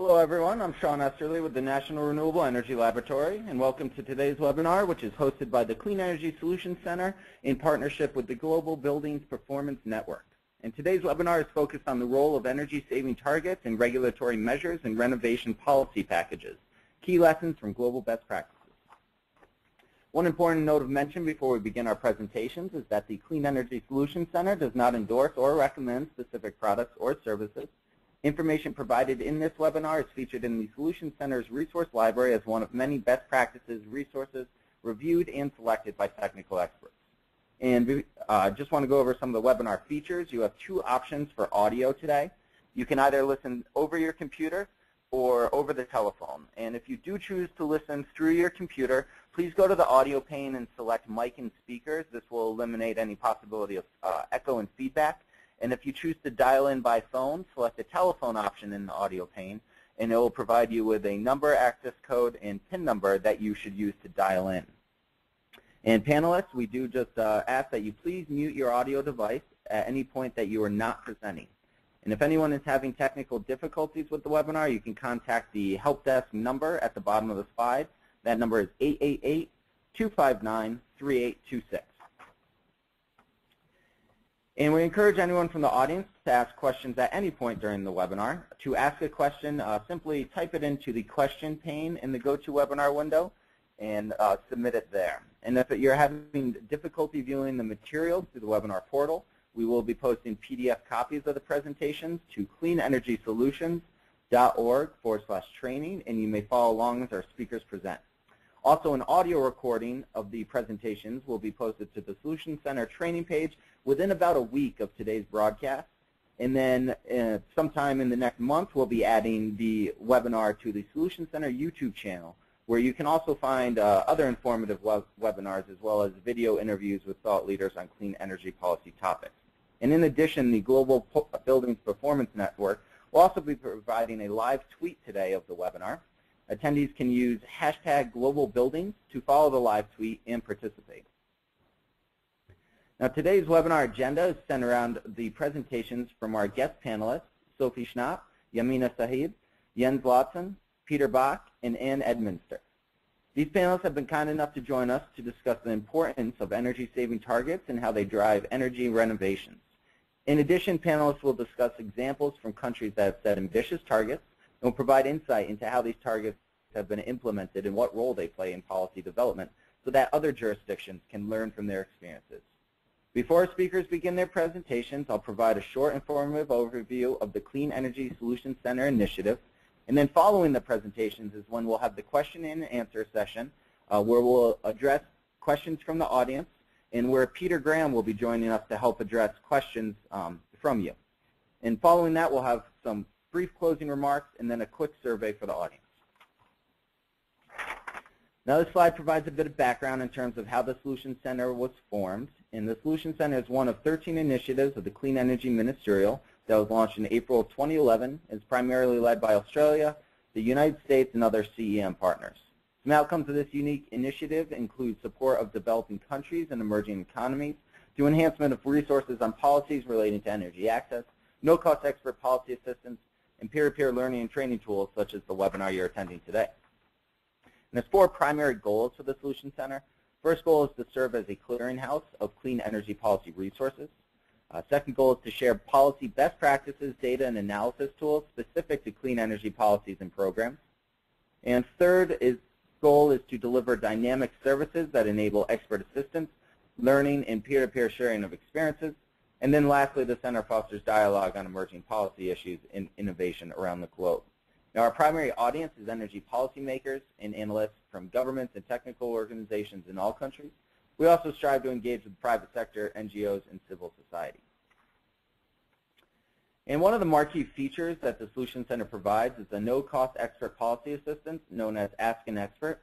Hello everyone, I'm Sean Esterly with the National Renewable Energy Laboratory and welcome to today's webinar which is hosted by the Clean Energy Solutions Center in partnership with the Global Buildings Performance Network. And today's webinar is focused on the role of energy saving targets and regulatory measures and renovation policy packages, key lessons from global best practices. One important note of mention before we begin our presentations is that the Clean Energy Solutions Center does not endorse or recommend specific products or services Information provided in this webinar is featured in the Solution Center's resource library as one of many best practices resources reviewed and selected by technical experts. And I uh, just want to go over some of the webinar features. You have two options for audio today. You can either listen over your computer or over the telephone. And if you do choose to listen through your computer, please go to the audio pane and select mic and speakers. This will eliminate any possibility of uh, echo and feedback. And if you choose to dial in by phone, select the telephone option in the audio pane, and it will provide you with a number, access code, and PIN number that you should use to dial in. And panelists, we do just uh, ask that you please mute your audio device at any point that you are not presenting. And if anyone is having technical difficulties with the webinar, you can contact the help desk number at the bottom of the slide. That number is 888-259-3826. And we encourage anyone from the audience to ask questions at any point during the webinar. To ask a question, uh, simply type it into the question pane in the GoToWebinar window and uh, submit it there. And if you're having difficulty viewing the materials through the webinar portal, we will be posting PDF copies of the presentations to cleanenergysolutions.org forward slash training, and you may follow along as our speakers present. Also, an audio recording of the presentations will be posted to the Solution Center training page within about a week of today's broadcast. And then uh, sometime in the next month, we'll be adding the webinar to the Solution Center YouTube channel, where you can also find uh, other informative web webinars as well as video interviews with thought leaders on clean energy policy topics. And in addition, the Global Buildings Performance Network will also be providing a live tweet today of the webinar. Attendees can use hashtag global buildings to follow the live tweet and participate. Now today's webinar agenda is centered around the presentations from our guest panelists, Sophie Schnapp, Yamina Saheb, Jens Laustsen, Peter Bach, and Ann Edminster. These panelists have been kind enough to join us to discuss the importance of energy-saving targets and how they drive energy renovations. In addition, panelists will discuss examples from countries that have set ambitious targets will provide insight into how these targets have been implemented and what role they play in policy development so that other jurisdictions can learn from their experiences. Before speakers begin their presentations, I'll provide a short informative overview of the Clean Energy Solutions Center initiative. And then following the presentations is when we'll have the question and answer session uh, where we'll address questions from the audience and where Peter Graham will be joining us to help address questions um, from you. And following that, we'll have some brief closing remarks, and then a quick survey for the audience. Now this slide provides a bit of background in terms of how the Solution Center was formed. And the Solution Center is one of 13 initiatives of the Clean Energy Ministerial that was launched in April of 2011. It's primarily led by Australia, the United States, and other CEM partners. Some outcomes of this unique initiative include support of developing countries and emerging economies, to enhancement of resources on policies relating to energy access, no-cost expert policy assistance, and peer-to-peer -peer learning and training tools such as the webinar you're attending today. And there's four primary goals for the Solution Center. First goal is to serve as a clearinghouse of clean energy policy resources. Uh, second goal is to share policy best practices, data, and analysis tools specific to clean energy policies and programs. And third is goal is to deliver dynamic services that enable expert assistance, learning, and peer-to-peer -peer sharing of experiences. And then lastly, the center fosters dialogue on emerging policy issues and innovation around the globe. Now, our primary audience is energy policymakers and analysts from governments and technical organizations in all countries. We also strive to engage with the private sector, NGOs, and civil society. And one of the marquee features that the Solution Center provides is a no-cost expert policy assistance known as Ask an Expert.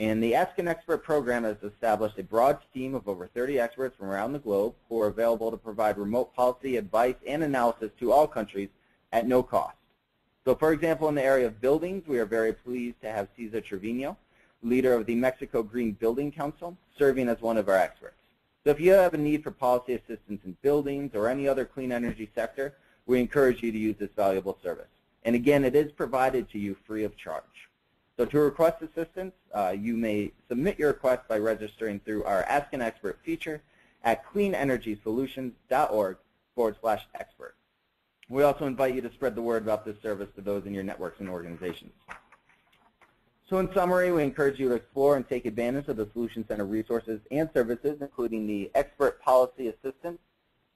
And the Ask an Expert program has established a broad team of over 30 experts from around the globe who are available to provide remote policy advice and analysis to all countries at no cost. So for example, in the area of buildings, we are very pleased to have Cesar Trevino, leader of the Mexico Green Building Council, serving as one of our experts. So if you have a need for policy assistance in buildings or any other clean energy sector, we encourage you to use this valuable service. And again, it is provided to you free of charge. So to request assistance, uh, you may submit your request by registering through our Ask an Expert feature at cleanenergysolutions.org forward slash expert. We also invite you to spread the word about this service to those in your networks and organizations. So in summary, we encourage you to explore and take advantage of the Solution Center resources and services, including the Expert Policy Assistance,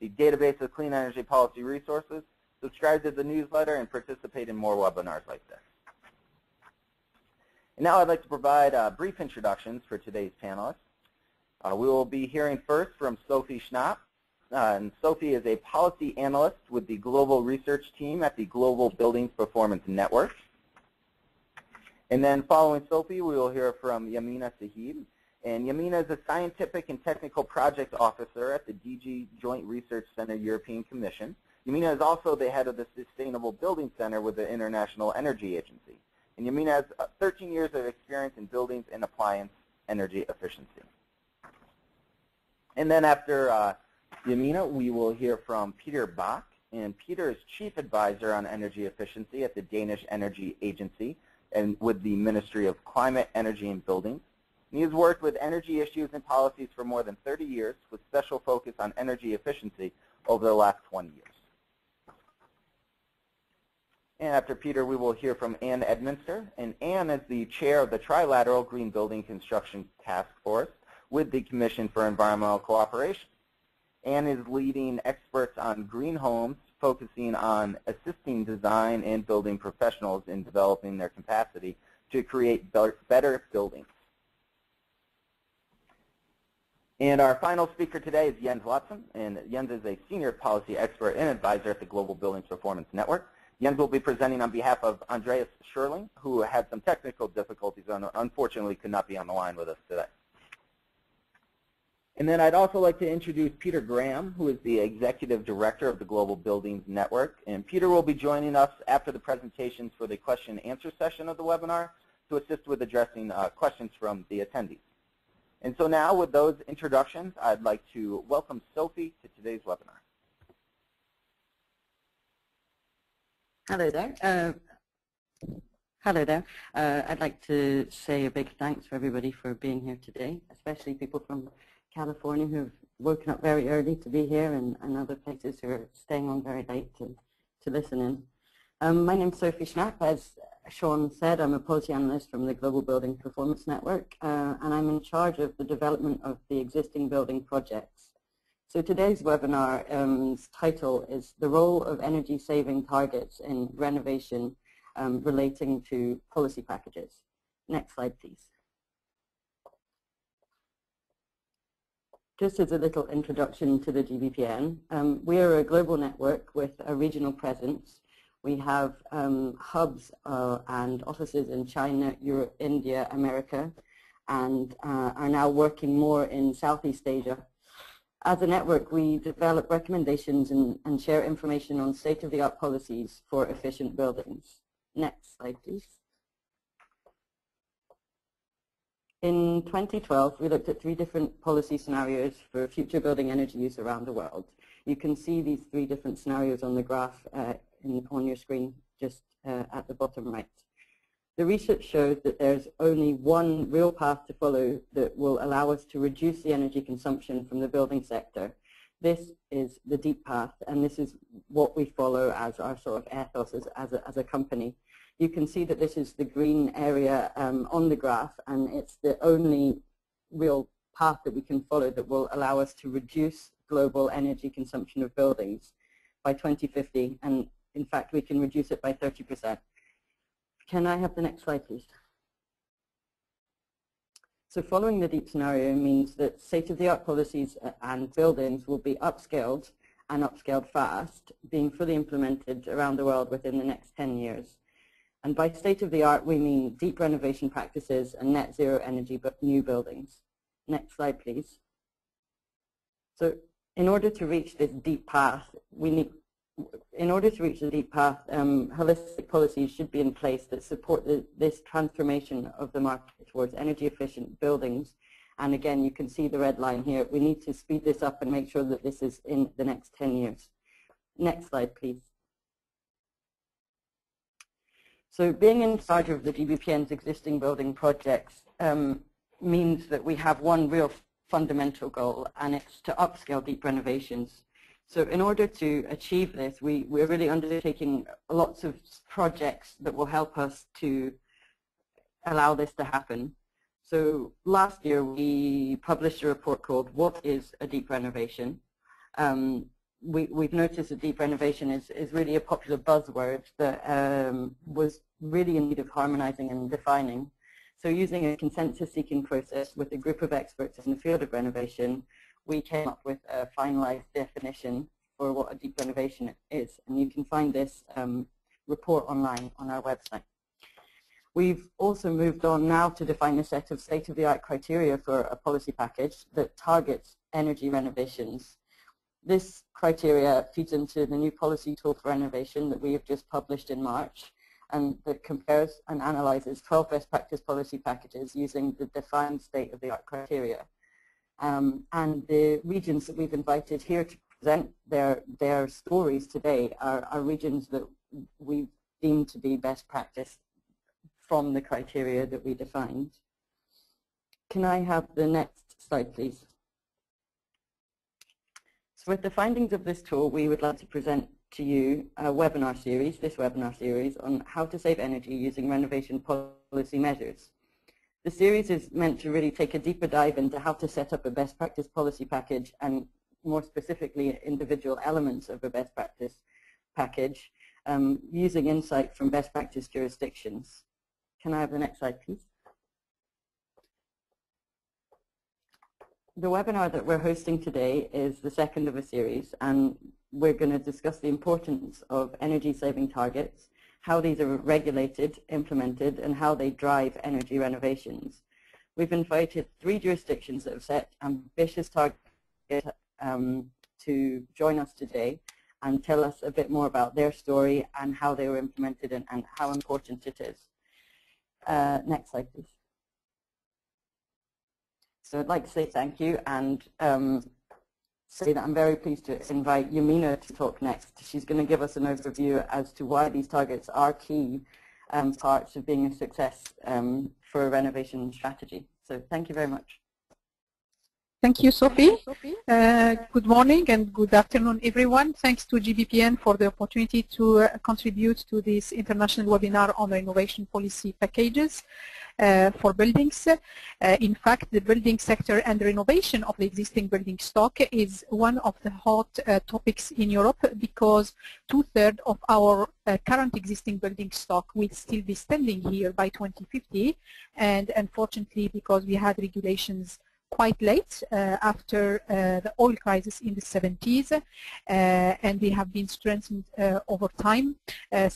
the database of clean energy policy resources, subscribe to the newsletter, and participate in more webinars like this. And now I'd like to provide uh, brief introductions for today's panelists. Uh, we will be hearing first from Sophie Schnapp. Uh, and Sophie is a policy analyst with the global research team at the Global Buildings Performance Network. And then following Sophie, we will hear from Yamina Saheb. And Yamina is a scientific and technical project officer at the DG Joint Research Center European Commission. Yamina is also the head of the Sustainable Building Center with the International Energy Agency. And Yamina has uh, 13 years of experience in buildings and appliance energy efficiency. And then after uh, Yamina, we will hear from Peter Bach. And Peter is Chief Advisor on Energy Efficiency at the Danish Energy Agency and with the Ministry of Climate, Energy, and Buildings. he has worked with energy issues and policies for more than 30 years with special focus on energy efficiency over the last 20 years. And after Peter, we will hear from Ann Edminster. And Ann is the chair of the Trilateral Green Building Construction Task Force with the Commission for Environmental Cooperation. Ann is leading experts on green homes, focusing on assisting design and building professionals in developing their capacity to create better buildings. And our final speaker today is Jens Laustsen, and Jens is a senior policy expert and advisor at the Global Buildings Performance Network. Jens will be presenting on behalf of Andreas Scherling, who had some technical difficulties and unfortunately could not be on the line with us today. And then I'd also like to introduce Peter Graham, who is the Executive Director of the Global Buildings Network. And Peter will be joining us after the presentations for the question and answer session of the webinar to assist with addressing uh, questions from the attendees. And so now with those introductions, I'd like to welcome Sophie to today's webinar. Hello there. Uh, hello there. Uh, I'd like to say a big thanks for everybody for being here today, especially people from California who have woken up very early to be here and, and other places who are staying on very late to, to listen in. Um, my name is Sophie Schnapp. As Sean said, I'm a policy analyst from the Global Building Performance Network, uh, and I'm in charge of the development of the existing building projects. So today's webinar's um, title is The Role of Energy Saving Targets in Renovation um, Relating to Policy Packages. Next slide, please. Just as a little introduction to the GBPN, um, we are a global network with a regional presence. We have um, hubs uh, and offices in China, Europe, India, America, and uh, are now working more in Southeast Asia. As a network, we develop recommendations and, and share information on state-of-the-art policies for efficient buildings. Next slide, please. In 2012, we looked at three different policy scenarios for future building energy use around the world. You can see these three different scenarios on the graph uh, in, on your screen just uh, at the bottom right. The research shows that there's only one real path to follow that will allow us to reduce the energy consumption from the building sector. This is the deep path, and this is what we follow as our sort of ethos as, as, a, as a company you can see that this is the green area um, on the graph, and it's the only real path that we can follow that will allow us to reduce global energy consumption of buildings by 2050, and in fact, we can reduce it by 30%. Can I have the next slide, please? So following the deep scenario means that state-of-the-art policies and buildings will be upscaled and upscaled fast, being fully implemented around the world within the next 10 years. And by state-of-the-art, we mean deep renovation practices and net zero energy new buildings. Next slide, please. So in order to reach this deep path, we need, in order to reach the deep path, um, holistic policies should be in place that support the, this transformation of the market towards energy efficient buildings. And again, you can see the red line here. We need to speed this up and make sure that this is in the next 10 years. Next slide, please. So being in charge of the GBPN's existing building projects um, means that we have one real fundamental goal, and it's to upscale deep renovations. So in order to achieve this, we, we're really undertaking lots of projects that will help us to allow this to happen. So last year we published a report called What is a Deep Renovation? Um, we, we've noticed that deep renovation is, is really a popular buzzword that um, was really in need of harmonizing and defining. So using a consensus-seeking process with a group of experts in the field of renovation, we came up with a finalized definition for what a deep renovation is. And you can find this um, report online on our website. We've also moved on now to define a set of state-of-the-art criteria for a policy package that targets energy renovations. This criteria feeds into the new policy tool for renovation that we have just published in March and that compares and analyzes 12 best practice policy packages using the defined state-of-the-art criteria. Um, and the regions that we've invited here to present their, their stories today are, are regions that we deem to be best practice from the criteria that we defined. Can I have the next slide, please? So with the findings of this tool, we would like to present to you a webinar series, this webinar series, on how to save energy using renovation policy measures. The series is meant to really take a deeper dive into how to set up a best practice policy package and more specifically individual elements of a best practice package um, using insight from best practice jurisdictions. Can I have the next slide, please? The webinar that we're hosting today is the second of a series, and we're going to discuss the importance of energy saving targets, how these are regulated, implemented, and how they drive energy renovations. We've invited three jurisdictions that have set ambitious targets um, to join us today and tell us a bit more about their story and how they were implemented and, and how important it is. Uh, next slide, please. So I'd like to say thank you and um, say that I'm very pleased to invite Yamina to talk next. She's going to give us an overview as to why these targets are key um, parts of being a success um, for a renovation strategy. So thank you very much. Thank you, Sophie. Uh, good morning and good afternoon, everyone. Thanks to GBPN for the opportunity to uh, contribute to this international webinar on the renovation policy packages for buildings. Uh, in fact, the building sector and renovation of the existing building stock is one of the hot uh, topics in Europe because two-thirds of our uh, current existing building stock will still be standing here by 2050 and unfortunately because we had regulations quite late uh, after uh, the oil crisis in the 70s uh, and they have been strengthened over time.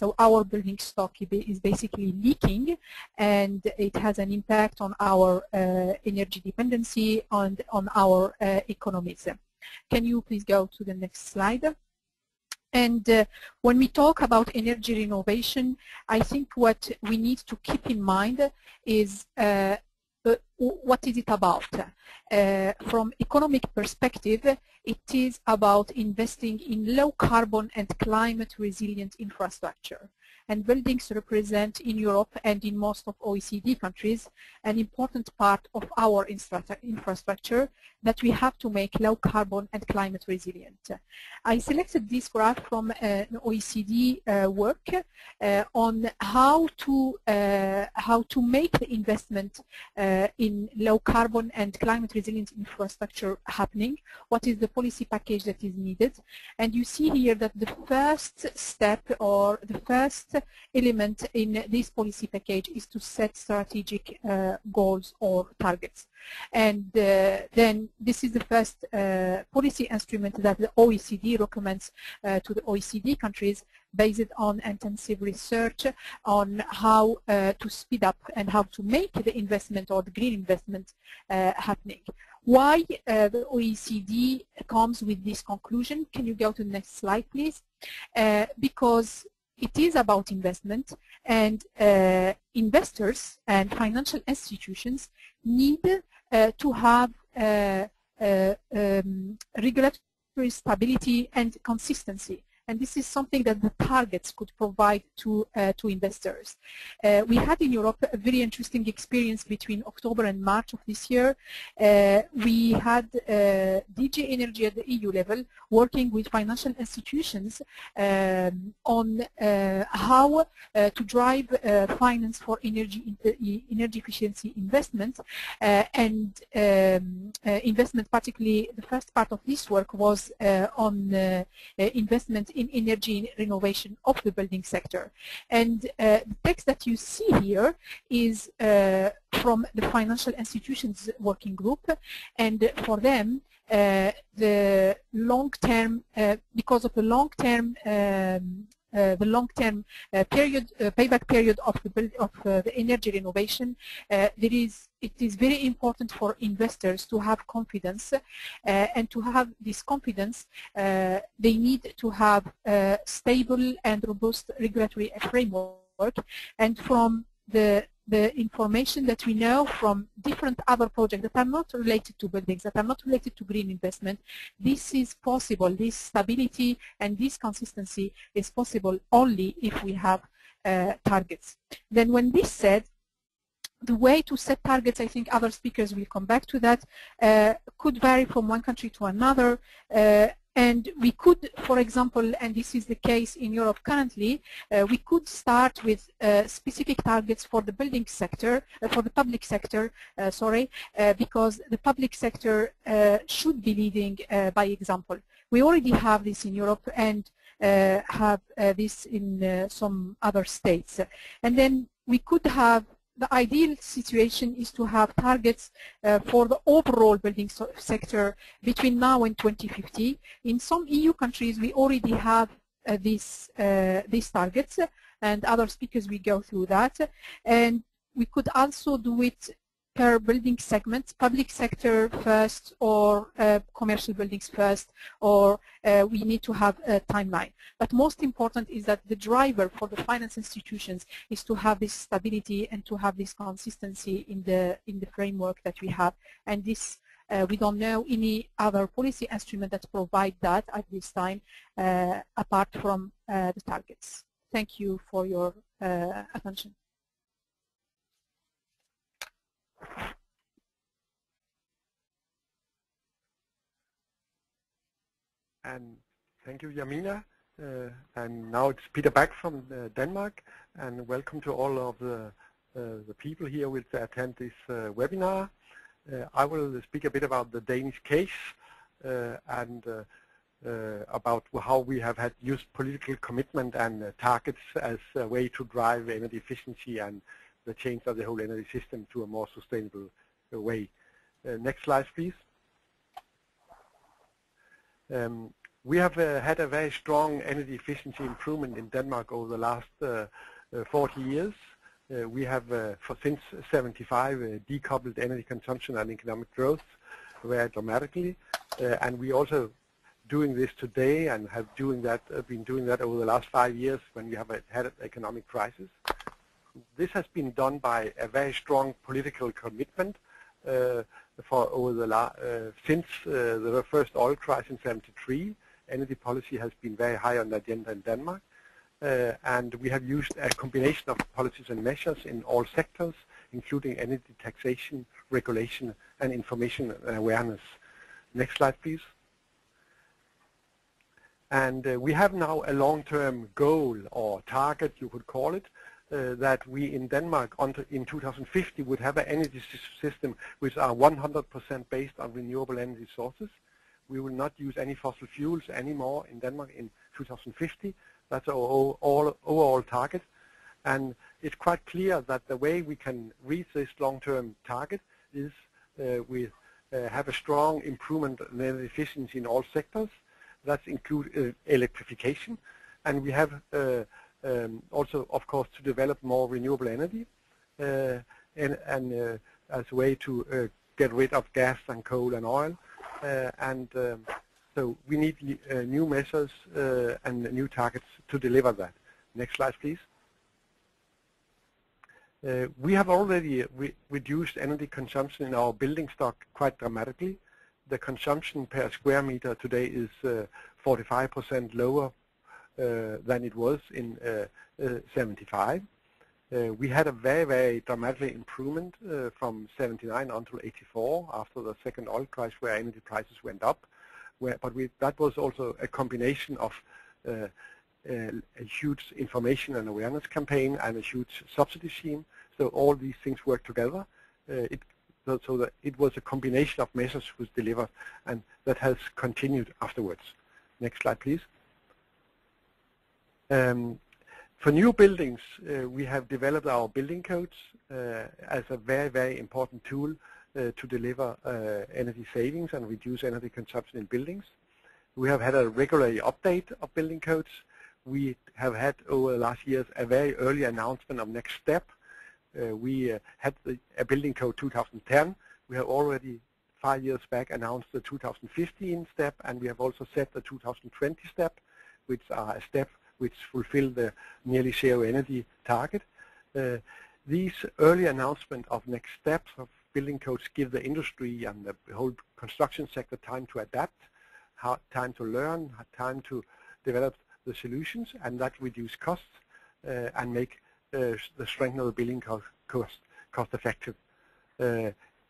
so our building stock is basically leaking and it has an impact on our energy dependency and on our economies. Can you please go to the next slide? And uh, when we talk about energy renovation, I think what we need to keep in mind is uh, what is it about? Uh, from economic perspective, it is about investing in low carbon and climate resilient infrastructure and buildings represent in Europe and in most of OECD countries an important part of our infrastructure that we have to make low carbon and climate resilient. I selected this graph from uh, an OECD uh, work uh, on how to uh, how to make the investment uh, in low carbon and climate resilient infrastructure happening, what is the policy package that is needed. And you see here that the first step or the first element in this policy package is to set strategic uh, goals or targets. And then this is the first uh, policy instrument that the OECD recommends uh, to the OECD countries based on intensive research on how uh, to speed up and how to make the investment or the green investment uh, happening. Why uh, the OECD comes with this conclusion? Can you go to the next slide, please? because it is about investment and uh, investors and financial institutions need uh, to have uh, uh, Uh, uh, um, regulatory stability and consistency and this is something that the targets could provide to, uh, to investors. Uh, we had in Europe a very interesting experience between October and March of this year. Uh, we had uh, DG Energy at the EU level working with financial institutions um, on uh, how uh, to drive finance for energy, energy efficiency investments and um, investment, particularly the first part of this work was on investment in energy renovation of the building sector. And uh, the text that you see here is uh, from the financial institutions working group and for them uh, the long-term, uh, because of the long-term um, Uh, the long-term uh, period, uh, payback period of the, build, of uh, the energy renovation, uh, there is, it is very important for investors to have confidence and to have this confidence they need to have a stable and robust regulatory framework. And from the the information that we know from different other projects that are not related to buildings, that are not related to green investment, this is possible. This stability and this consistency is possible only if we have uh, targets. Then when this said, the way to set targets, I think other speakers will come back to that, uh, could vary from one country to another. Uh, and we could, for example, and this is the case in Europe currently, uh, we could start with uh, specific targets for the building sector, uh, for the public sector, uh, sorry, uh, because the public sector uh, should be leading by example. We already have this in Europe and have this in some other states. And then we could have the ideal situation is to have targets uh, for the overall building so sector between now and 2050. In some EU countries, we already have uh, these, uh, these targets, and other speakers will go through that. And we could also do it per building segment, public sector first or uh, commercial buildings first, or uh, we need to have a timeline. But most important is that the driver for the finance institutions is to have this stability and to have this consistency in the, in the framework that we have. And this uh, we don't know any other policy instrument that provide that at this time uh, apart from uh, the targets. Thank you for your uh, attention. And thank you, Yamina. Uh, and now it's Peter Bach from uh, Denmark, and welcome to all of the, uh, the people here which attend this uh, webinar. Uh, I will speak a bit about the Danish case uh, and about how we have had used political commitment and targets as a way to drive energy efficiency and the change of the whole energy system to a more sustainable uh, way. Uh, next slide, please. Um, we have uh, had a very strong energy efficiency improvement in Denmark over the last 40 years. Uh, we have, uh, since 75, uh, decoupled energy consumption and economic growth very dramatically, and we also doing this today and have doing that, been doing that over the last five years when we have had an economic crisis this has been done by a very strong political commitment uh, for over the la uh, since uh, the first oil crisis in 73. Energy policy has been very high on the agenda in Denmark. Uh, and we have used a combination of policies and measures in all sectors, including energy taxation, regulation, and information and awareness. Next slide, please. And uh, we have now a long-term goal or target, you could call it, uh, that we in Denmark in 2050 would have an energy system which are 100% based on renewable energy sources. We will not use any fossil fuels anymore in Denmark in 2050. That's our all, overall target. And it's quite clear that the way we can reach this long-term target is uh, we uh, have a strong improvement in efficiency in all sectors. That includes uh, electrification. And we have uh, um, also, of course, to develop more renewable energy uh, and, and uh, as a way to get rid of gas and coal and oil. Uh, and um, so we need uh, new measures uh, and new targets to deliver that. Next slide, please. Uh, we have already re reduced energy consumption in our building stock quite dramatically. The consumption per square meter today is 45% uh, lower than it was in 75. Uh, we had a very, very dramatic improvement uh, from 79 until 84 after the second oil crash where energy prices went up. Where, but we, that was also a combination of uh, a, huge information and awareness campaign and a huge subsidy scheme. So all these things worked together. it, so that it was a combination of measures was delivered and that has continued afterwards. Next slide, please. Um, for new buildings, uh, we have developed our building codes uh, as a very, very important tool uh, to deliver energy savings and reduce energy consumption in buildings. We have had a regular update of building codes. We have had over the last years a very early announcement of next step. We had the, a building code 2010. We have already five years back announced the 2015 step and we have also set the 2020 step which are a step which fulfill the nearly zero energy target. Uh, these early announcement of next steps of building codes give the industry and the whole construction sector time to adapt, time to learn, time to develop the solutions, and that reduce costs uh, and make uh, the strength of the building cost cost, cost effective.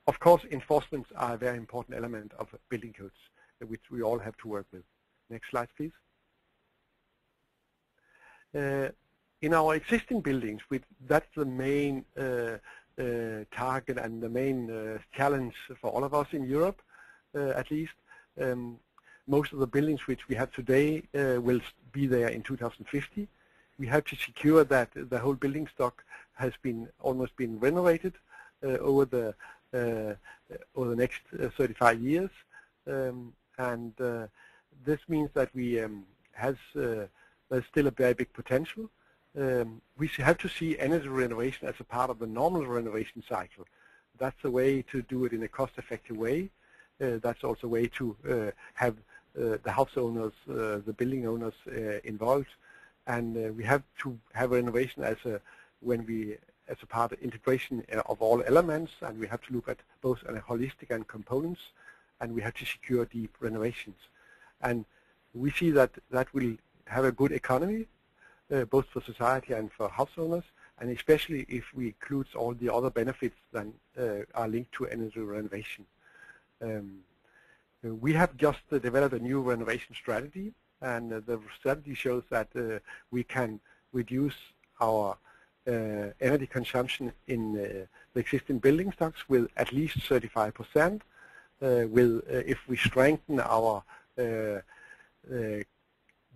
Of course, enforcements are a very important element of building codes, which we all have to work with. Next slide, please. Uh, in our existing buildings, that's the main uh, uh, target and the main challenge for all of us in Europe, at least. Um, most of the buildings which we have today will be there in 2050 we have to secure that the whole building stock has been almost been renovated uh, over the uh, over the next uh, 35 years, um, and this means that we um, has there's still a very big potential. Um, we have to see energy renovation as a part of the normal renovation cycle. That's a way to do it in a cost-effective way. Uh, that's also a way to uh, have uh, the house owners, uh, the building owners uh, involved. And uh, we have to have renovation as a when we as a part of integration of all elements, and we have to look at both a holistic and components, and we have to secure deep renovations. And we see that that will have a good economy, uh, both for society and for house owners, and especially if we include all the other benefits that uh, are linked to energy renovation. Um, we have just uh, developed a new renovation strategy, and uh, the strategy shows that uh, we can reduce our uh, energy consumption in the existing building stocks with at least 35%, with if we strengthen our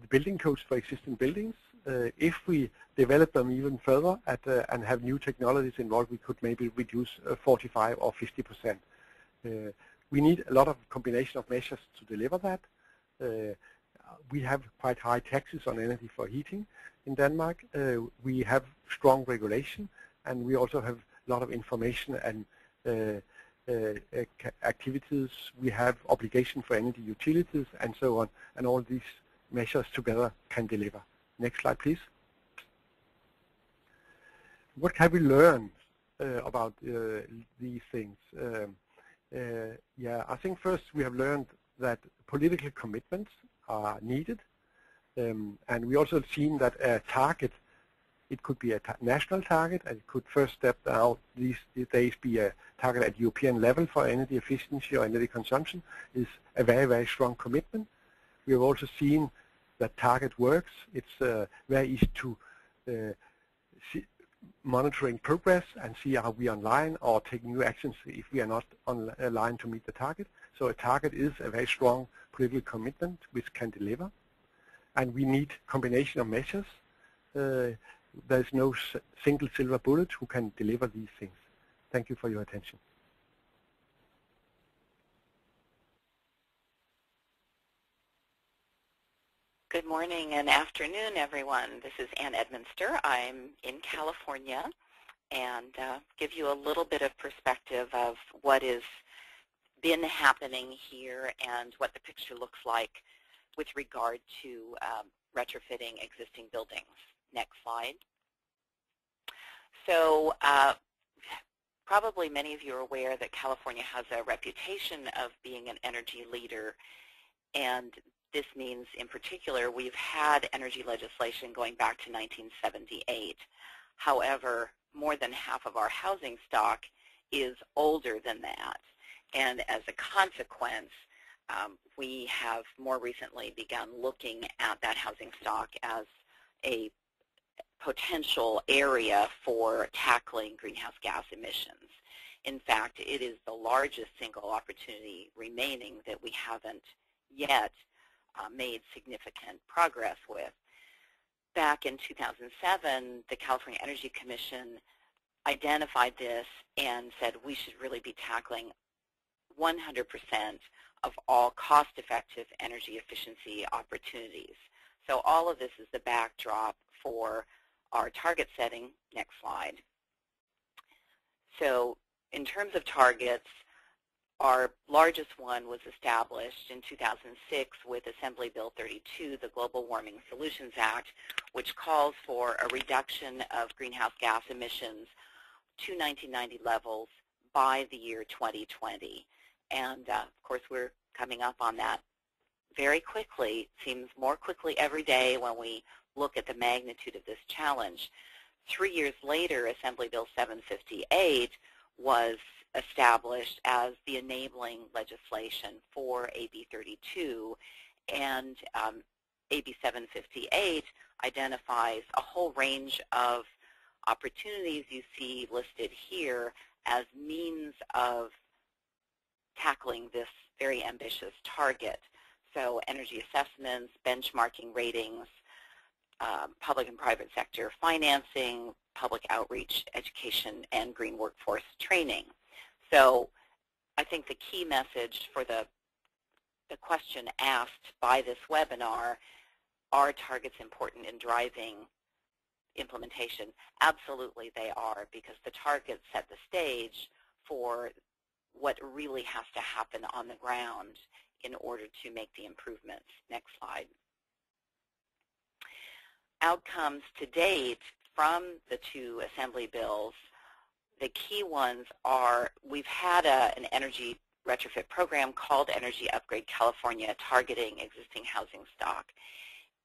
the building codes for existing buildings. Uh, if we develop them even further at, uh, and have new technologies involved, we could maybe reduce uh, 45 or 50 percent. Uh, we need a lot of combination of measures to deliver that. Uh, we have quite high taxes on energy for heating in Denmark. Uh, we have strong regulation, and we also have a lot of information and activities. We have obligation for energy utilities and so on, and all these measures together can deliver. Next slide, please. What have we learned uh, about uh, these things? Um, uh, yeah, I think first we have learned that political commitments are needed. Um, and we also seen that a target, it could be a national target, and it could first step out these, these days be a target at European level for energy efficiency or energy consumption is a very, very strong commitment. We have also seen that target works. It's uh, very easy to uh, see monitoring progress and see are we are online or taking new actions if we are not online to meet the target. So a target is a very strong political commitment which can deliver. And we need combination of measures. Uh, there's no single silver bullet who can deliver these things. Thank you for your attention. Good morning and afternoon, everyone. This is Ann Edminster. I'm in California and uh, give you a little bit of perspective of what has been happening here and what the picture looks like with regard to um, retrofitting existing buildings. Next slide. So uh, probably many of you are aware that California has a reputation of being an energy leader and this means, in particular, we've had energy legislation going back to 1978. However, more than half of our housing stock is older than that. And as a consequence, um, we have more recently begun looking at that housing stock as a potential area for tackling greenhouse gas emissions. In fact, it is the largest single opportunity remaining that we haven't yet uh, made significant progress with. Back in 2007, the California Energy Commission identified this and said we should really be tackling 100% of all cost-effective energy efficiency opportunities. So all of this is the backdrop for our target setting. Next slide. So in terms of targets, our largest one was established in 2006 with Assembly Bill 32, the Global Warming Solutions Act, which calls for a reduction of greenhouse gas emissions to 1990 levels by the year 2020. And uh, of course, we're coming up on that very quickly. It seems more quickly every day when we look at the magnitude of this challenge. Three years later, Assembly Bill 758 was established as the enabling legislation for AB 32, and um, AB 758 identifies a whole range of opportunities you see listed here as means of tackling this very ambitious target. So energy assessments, benchmarking ratings, um, public and private sector financing, public outreach, education, and green workforce training. So I think the key message for the, the question asked by this webinar, are targets important in driving implementation? Absolutely they are because the targets set the stage for what really has to happen on the ground in order to make the improvements. Next slide. Outcomes to date from the two assembly bills, the key ones are we've had a, an energy retrofit program called Energy Upgrade California targeting existing housing stock.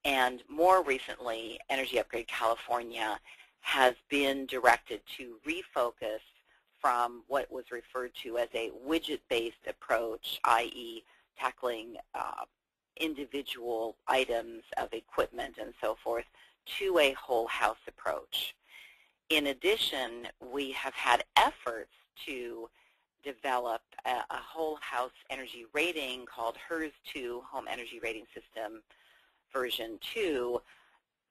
And more recently, Energy Upgrade California has been directed to refocus from what was referred to as a widget-based approach, i.e. tackling uh, individual items of equipment and so forth, to a whole house approach. In addition, we have had efforts to develop a, a whole house energy rating called HERS 2, Home Energy Rating System version 2,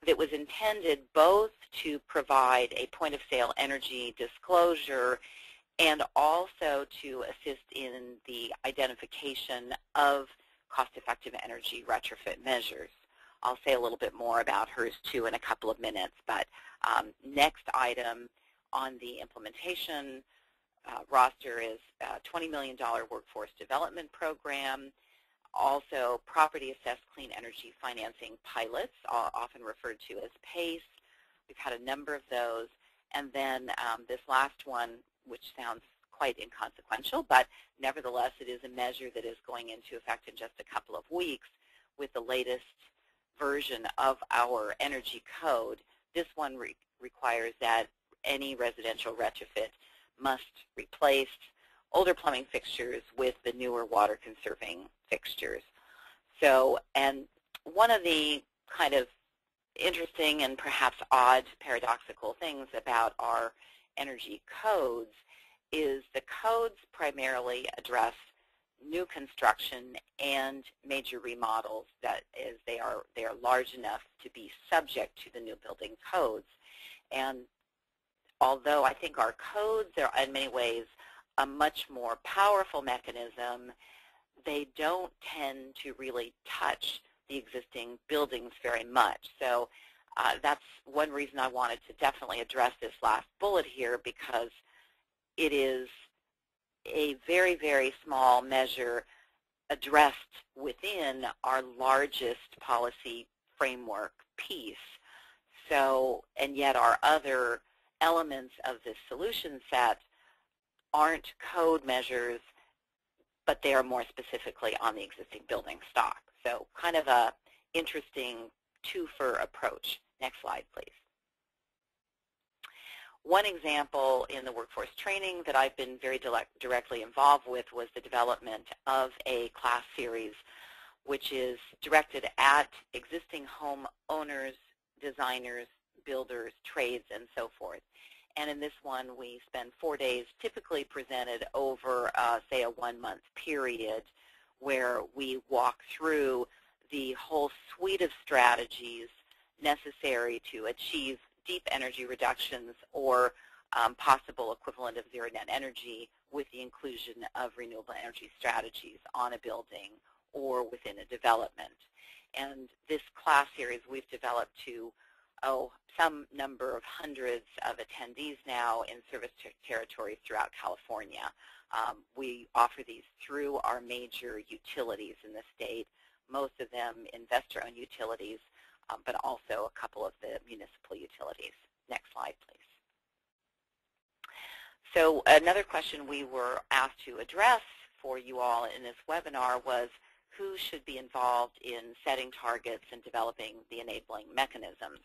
that was intended both to provide a point-of-sale energy disclosure and also to assist in the identification of cost-effective energy retrofit measures. I'll say a little bit more about HERS 2 in a couple of minutes, but um, next item on the implementation uh, roster is a $20 million workforce development program, also property assessed clean energy financing pilots, often referred to as PACE. We've had a number of those. And then um, this last one, which sounds quite inconsequential, but nevertheless it is a measure that is going into effect in just a couple of weeks with the latest version of our energy code. This one re requires that any residential retrofit must replace older plumbing fixtures with the newer water conserving fixtures. So, and one of the kind of interesting and perhaps odd paradoxical things about our energy codes is the codes primarily address new construction and major remodels that is they are they are large enough to be subject to the new building codes. And although I think our codes are in many ways a much more powerful mechanism they don't tend to really touch the existing buildings very much. So uh, that's one reason I wanted to definitely address this last bullet here because it is a very, very small measure addressed within our largest policy framework piece. So, and yet our other elements of this solution set aren't code measures, but they are more specifically on the existing building stock. So kind of a interesting two-for approach. Next slide, please. One example in the workforce training that I've been very directly involved with was the development of a class series which is directed at existing home owners, designers, builders, trades, and so forth. And in this one, we spend four days typically presented over, uh, say, a one-month period where we walk through the whole suite of strategies necessary to achieve deep energy reductions or um, possible equivalent of zero net energy with the inclusion of renewable energy strategies on a building or within a development. And this class series we've developed to, oh, some number of hundreds of attendees now in service ter territories throughout California. Um, we offer these through our major utilities in the state, most of them investor-owned utilities, um, but also a couple of the municipal utilities. Next slide, please. So another question we were asked to address for you all in this webinar was who should be involved in setting targets and developing the enabling mechanisms.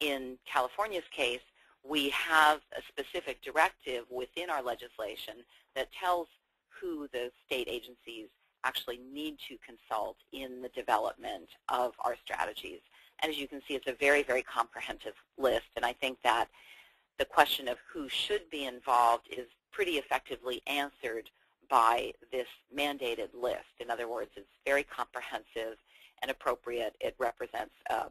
In California's case, we have a specific directive within our legislation that tells who the state agencies actually need to consult in the development of our strategies. And as you can see, it's a very, very comprehensive list, and I think that the question of who should be involved is pretty effectively answered by this mandated list. In other words, it's very comprehensive and appropriate. It represents a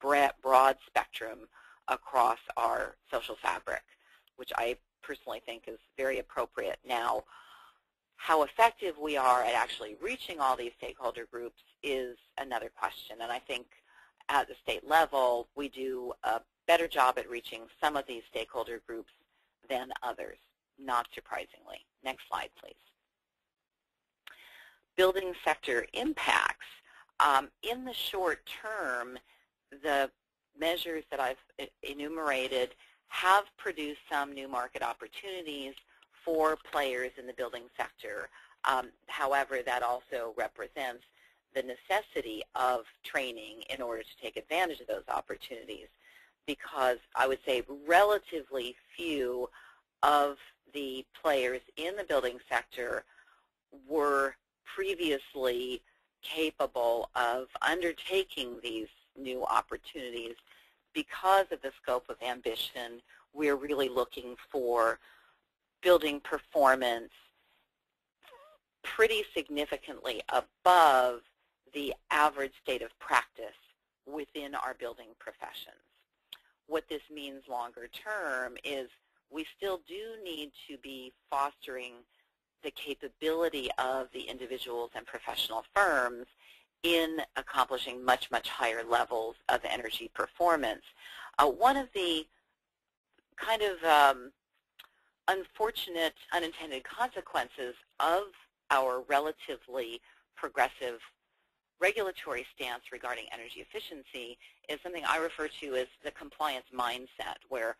broad spectrum across our social fabric, which I personally think is very appropriate. Now, how effective we are at actually reaching all these stakeholder groups is another question. And I think at the state level, we do a better job at reaching some of these stakeholder groups than others not surprisingly. Next slide, please. Building sector impacts. Um, in the short term, the measures that I've enumerated have produced some new market opportunities for players in the building sector. Um, however, that also represents the necessity of training in order to take advantage of those opportunities because I would say relatively few of the players in the building sector were previously capable of undertaking these new opportunities. Because of the scope of ambition, we're really looking for building performance pretty significantly above the average state of practice within our building professions. What this means longer term is we still do need to be fostering the capability of the individuals and professional firms in accomplishing much, much higher levels of energy performance. Uh, one of the kind of um, unfortunate unintended consequences of our relatively progressive regulatory stance regarding energy efficiency is something I refer to as the compliance mindset, where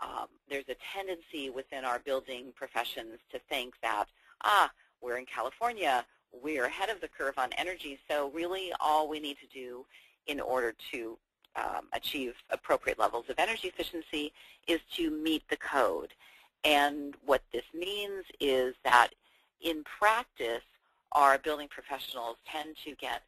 um, there's a tendency within our building professions to think that, ah, we're in California, we're ahead of the curve on energy, so really all we need to do in order to um, achieve appropriate levels of energy efficiency is to meet the code. And what this means is that in practice, our building professionals tend to get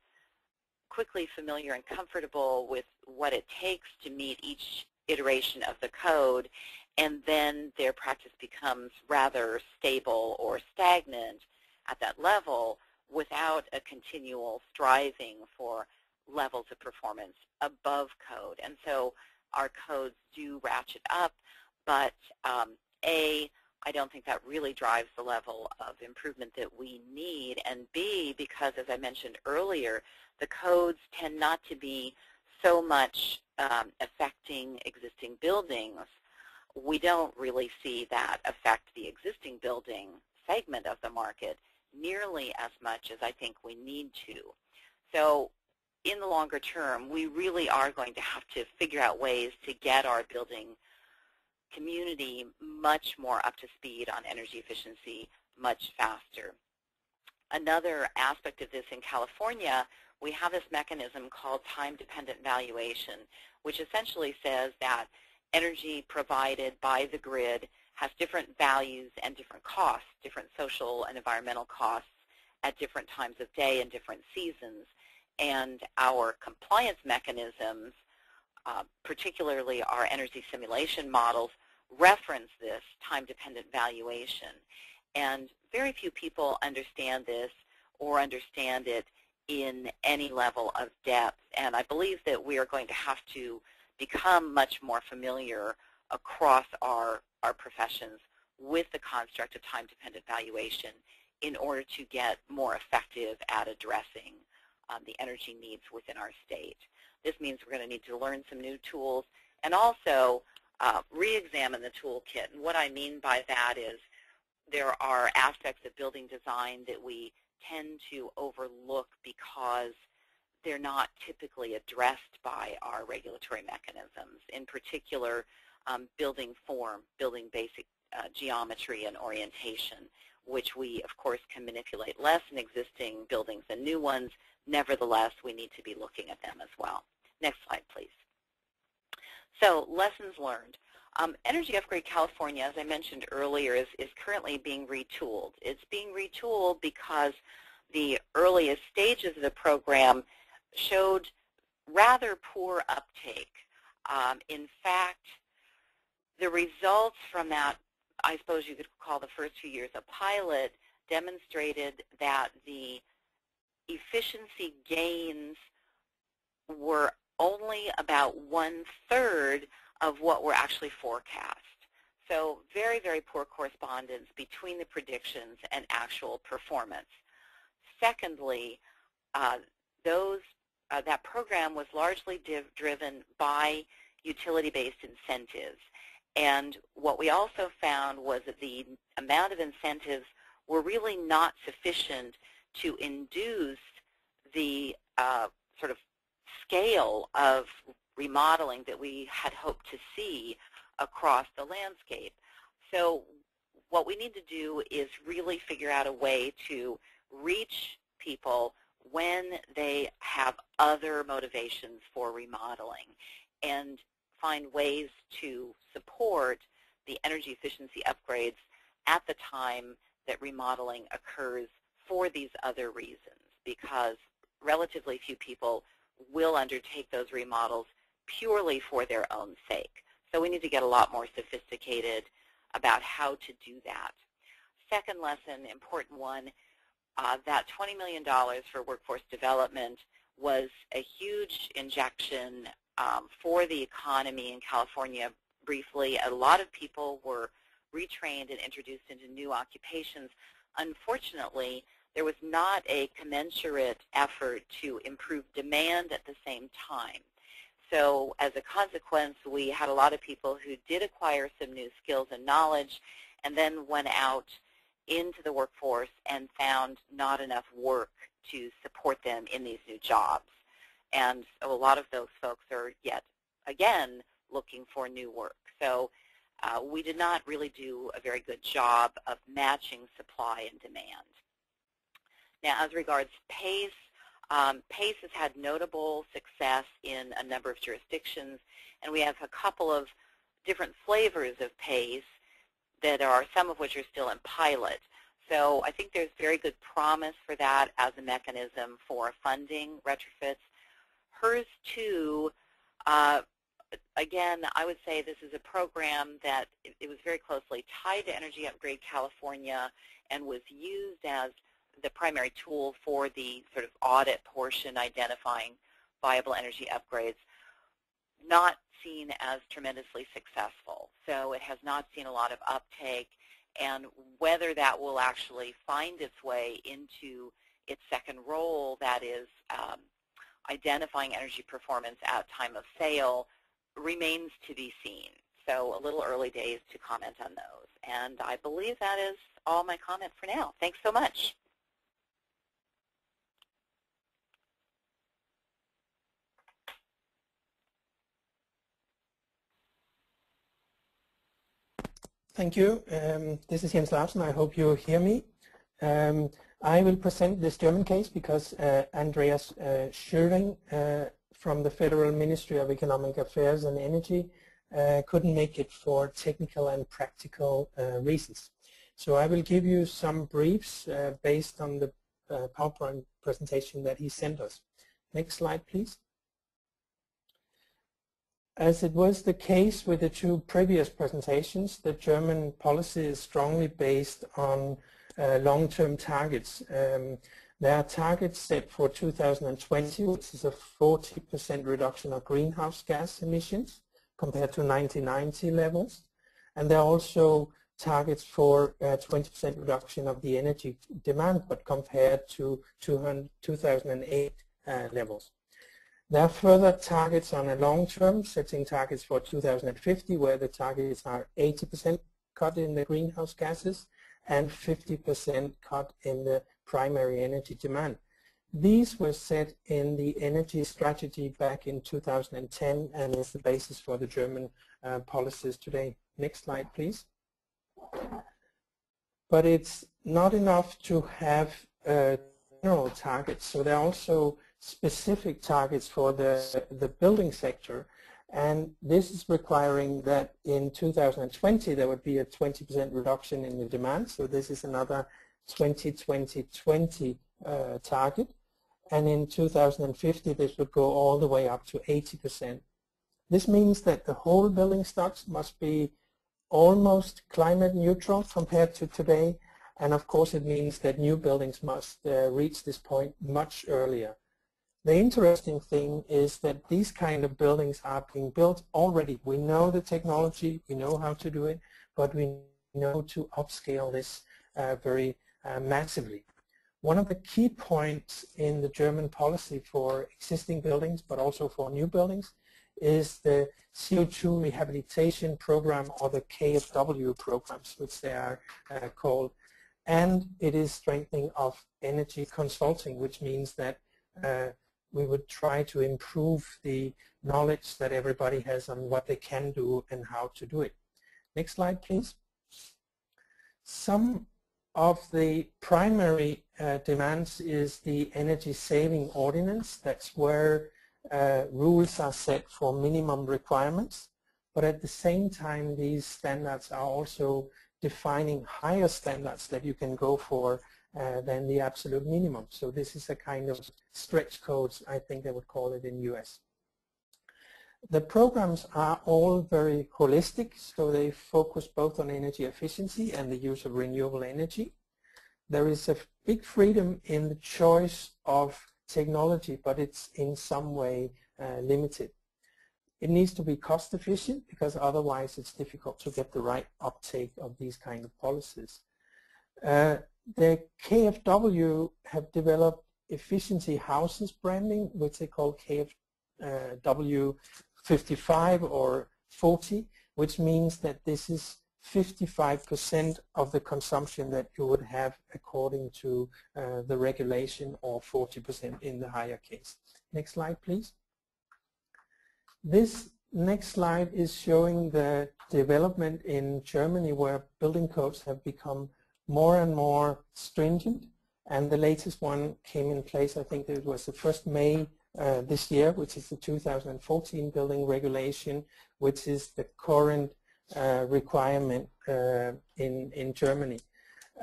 quickly familiar and comfortable with what it takes to meet each iteration of the code, and then their practice becomes rather stable or stagnant at that level without a continual striving for levels of performance above code. And so our codes do ratchet up, but um, A, I don't think that really drives the level of improvement that we need, and B, because as I mentioned earlier, the codes tend not to be so much um, affecting existing buildings, we don't really see that affect the existing building segment of the market nearly as much as I think we need to. So in the longer term, we really are going to have to figure out ways to get our building community much more up to speed on energy efficiency much faster. Another aspect of this in California we have this mechanism called time-dependent valuation, which essentially says that energy provided by the grid has different values and different costs, different social and environmental costs at different times of day and different seasons. And our compliance mechanisms, uh, particularly our energy simulation models, reference this time-dependent valuation. And very few people understand this or understand it in any level of depth. And I believe that we are going to have to become much more familiar across our, our professions with the construct of time-dependent valuation in order to get more effective at addressing um, the energy needs within our state. This means we're going to need to learn some new tools and also uh, re-examine the toolkit. And what I mean by that is there are aspects of building design that we tend to overlook because they're not typically addressed by our regulatory mechanisms. In particular, um, building form, building basic uh, geometry and orientation, which we, of course, can manipulate less in existing buildings than new ones. Nevertheless, we need to be looking at them as well. Next slide, please. So lessons learned. Um, Energy Upgrade California, as I mentioned earlier, is, is currently being retooled. It's being retooled because the earliest stages of the program showed rather poor uptake. Um, in fact, the results from that, I suppose you could call the first few years a pilot, demonstrated that the efficiency gains were only about one-third of what were actually forecast. So very, very poor correspondence between the predictions and actual performance. Secondly, uh, those uh, that program was largely driven by utility-based incentives. And what we also found was that the amount of incentives were really not sufficient to induce the uh, sort of scale of remodeling that we had hoped to see across the landscape. So what we need to do is really figure out a way to reach people when they have other motivations for remodeling and find ways to support the energy efficiency upgrades at the time that remodeling occurs for these other reasons because relatively few people will undertake those remodels purely for their own sake. So we need to get a lot more sophisticated about how to do that. Second lesson, important one, uh, that $20 million for workforce development was a huge injection um, for the economy in California briefly. A lot of people were retrained and introduced into new occupations. Unfortunately, there was not a commensurate effort to improve demand at the same time. So as a consequence, we had a lot of people who did acquire some new skills and knowledge and then went out into the workforce and found not enough work to support them in these new jobs. And so a lot of those folks are yet, again, looking for new work. So uh, we did not really do a very good job of matching supply and demand. Now, as regards PACE, um, PACE has had notable success in a number of jurisdictions, and we have a couple of different flavors of PACE that are some of which are still in pilot. So I think there's very good promise for that as a mechanism for funding retrofits. HERS 2, uh, again, I would say this is a program that it, it was very closely tied to Energy Upgrade California and was used as the primary tool for the sort of audit portion identifying viable energy upgrades, not seen as tremendously successful. So it has not seen a lot of uptake, and whether that will actually find its way into its second role, that is um, identifying energy performance at time of sale, remains to be seen. So a little early days to comment on those. And I believe that is all my comment for now. Thanks so much. Thank you. Um, this is Jens Laustsen. I hope you hear me. Um, I will present this German case because uh, Andreas uh, Schöring uh, from the Federal Ministry of Economic Affairs and Energy uh, couldn't make it for technical and practical uh, reasons. So I will give you some briefs uh, based on the PowerPoint presentation that he sent us. Next slide, please. As it was the case with the two previous presentations, the German policy is strongly based on uh, long-term targets. Um, there are targets set for 2020, which is a 40% reduction of greenhouse gas emissions compared to 1990 levels. And there are also targets for 20% uh, reduction of the energy demand, but compared to 2008 uh, levels. There are further targets on a long term, setting targets for 2050, where the targets are 80% cut in the greenhouse gases and 50% cut in the primary energy demand. These were set in the energy strategy back in 2010 and is the basis for the German uh, policies today. Next slide, please. But it's not enough to have uh, general targets. So there are also specific targets for the, the building sector. And this is requiring that in 2020 there would be a 20% reduction in the demand. So this is another 2020-20 uh, target. And in 2050 this would go all the way up to 80%. This means that the whole building stocks must be almost climate neutral compared to today. And of course it means that new buildings must uh, reach this point much earlier. The interesting thing is that these kind of buildings are being built already. We know the technology, we know how to do it, but we know to upscale this uh, very uh, massively. One of the key points in the German policy for existing buildings, but also for new buildings, is the CO2 rehabilitation program or the KFW programs, which they are uh, called. And it is strengthening of energy consulting, which means that uh, we would try to improve the knowledge that everybody has on what they can do and how to do it. Next slide, please. Some of the primary uh, demands is the energy saving ordinance. That's where uh, rules are set for minimum requirements. But at the same time, these standards are also defining higher standards that you can go for uh, than the absolute minimum. So this is a kind of stretch codes, I think they would call it in US. The programs are all very holistic, so they focus both on energy efficiency and the use of renewable energy. There is a big freedom in the choice of technology, but it's in some way uh, limited. It needs to be cost efficient because otherwise it's difficult to get the right uptake of these kind of policies. Uh, the KFW have developed efficiency houses branding, which they call KFW 55 or 40, which means that this is 55% of the consumption that you would have according to uh, the regulation or 40% in the higher case. Next slide, please. This next slide is showing the development in Germany where building codes have become more and more stringent. And the latest one came in place, I think it was the 1st May uh, this year, which is the 2014 building regulation, which is the current uh, requirement uh, in, in Germany.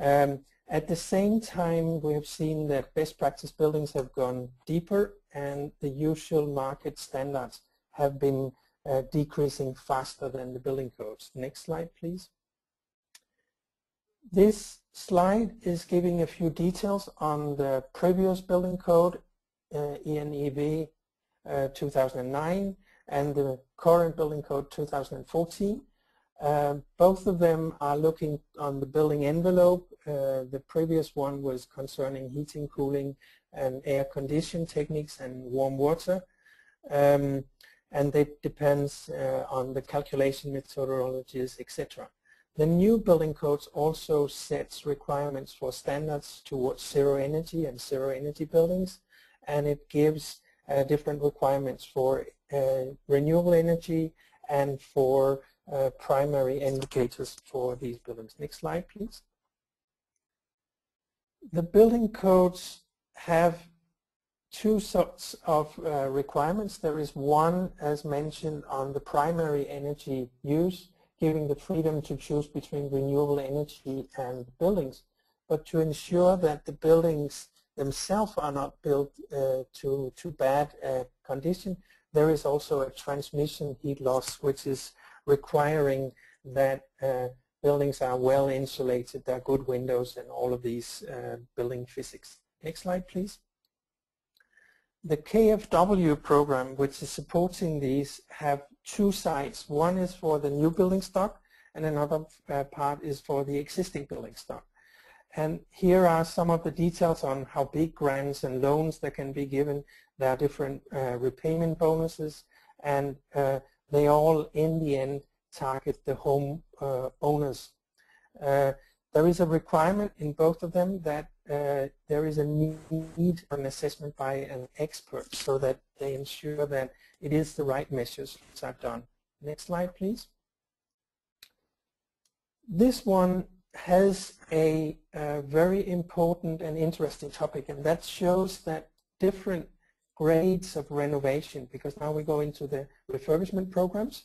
Um, at the same time, we have seen that best practice buildings have gone deeper and the usual market standards have been uh, decreasing faster than the building codes. Next slide, please. This slide is giving a few details on the previous building code, uh, EnEV uh, 2009, and the current building code 2014. Um, both of them are looking on the building envelope. Uh, the previous one was concerning heating, cooling, and air condition techniques and warm water. Um, and it depends uh, on the calculation methodologies, etc. The new building codes also sets requirements for standards towards zero energy and zero energy buildings, and it gives uh, different requirements for uh, renewable energy and for uh, primary indicators for these buildings. Next slide, please. the building codes have two sorts of uh, requirements. There is one, as mentioned, on the primary energy use, giving the freedom to choose between renewable energy and buildings, but to ensure that the buildings themselves are not built uh, to too bad uh, condition, there is also a transmission heat loss which is requiring that uh, buildings are well insulated, there are good windows and all of these uh, building physics. Next slide please. The KFW program which is supporting these have two sides. One is for the new building stock and another uh, part is for the existing building stock. And here are some of the details on how big grants and loans that can be given. There are different uh, repayment bonuses and uh, they all in the end target the home uh, owners. Uh, there is a requirement in both of them that uh, there is a need for an assessment by an expert so that they ensure that it is the right measures that are done. Next slide, please. This one has a, a very important and interesting topic, and that shows that different grades of renovation, because now we go into the refurbishment programs,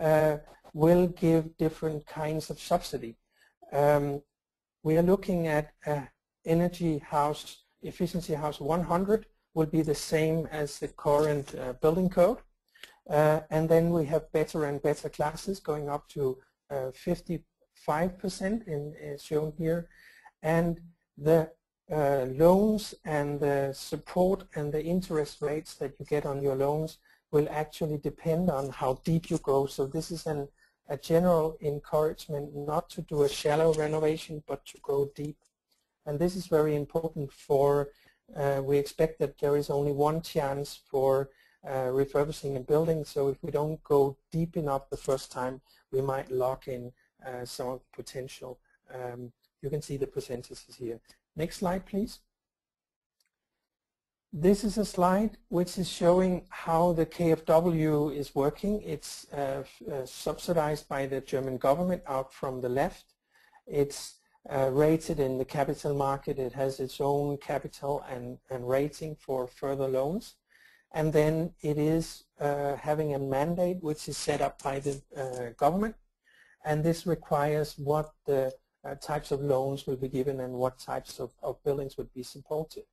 uh, will give different kinds of subsidy. Um, we are looking at uh, energy house, efficiency house 100 will be the same as the current uh, building code. Uh, and then we have better and better classes going up to 55% uh, in, shown here. And the uh, loans and the support and the interest rates that you get on your loans will actually depend on how deep you go. So this is an, a general encouragement not to do a shallow renovation but to go deep. And this is very important for, uh, we expect that there is only one chance for uh, refurbishing a building. So if we don't go deep enough the first time, we might lock in uh, some of the potential. Um, you can see the percentages here. Next slide, please. This is a slide which is showing how the KFW is working. It's uh, uh, subsidized by the German government out from the left. It's uh, rated in the capital market. It has its own capital and, and rating for further loans. And then it is uh, having a mandate which is set up by the uh, government. And this requires what the uh, types of loans will be given and what types of, of buildings would be supported.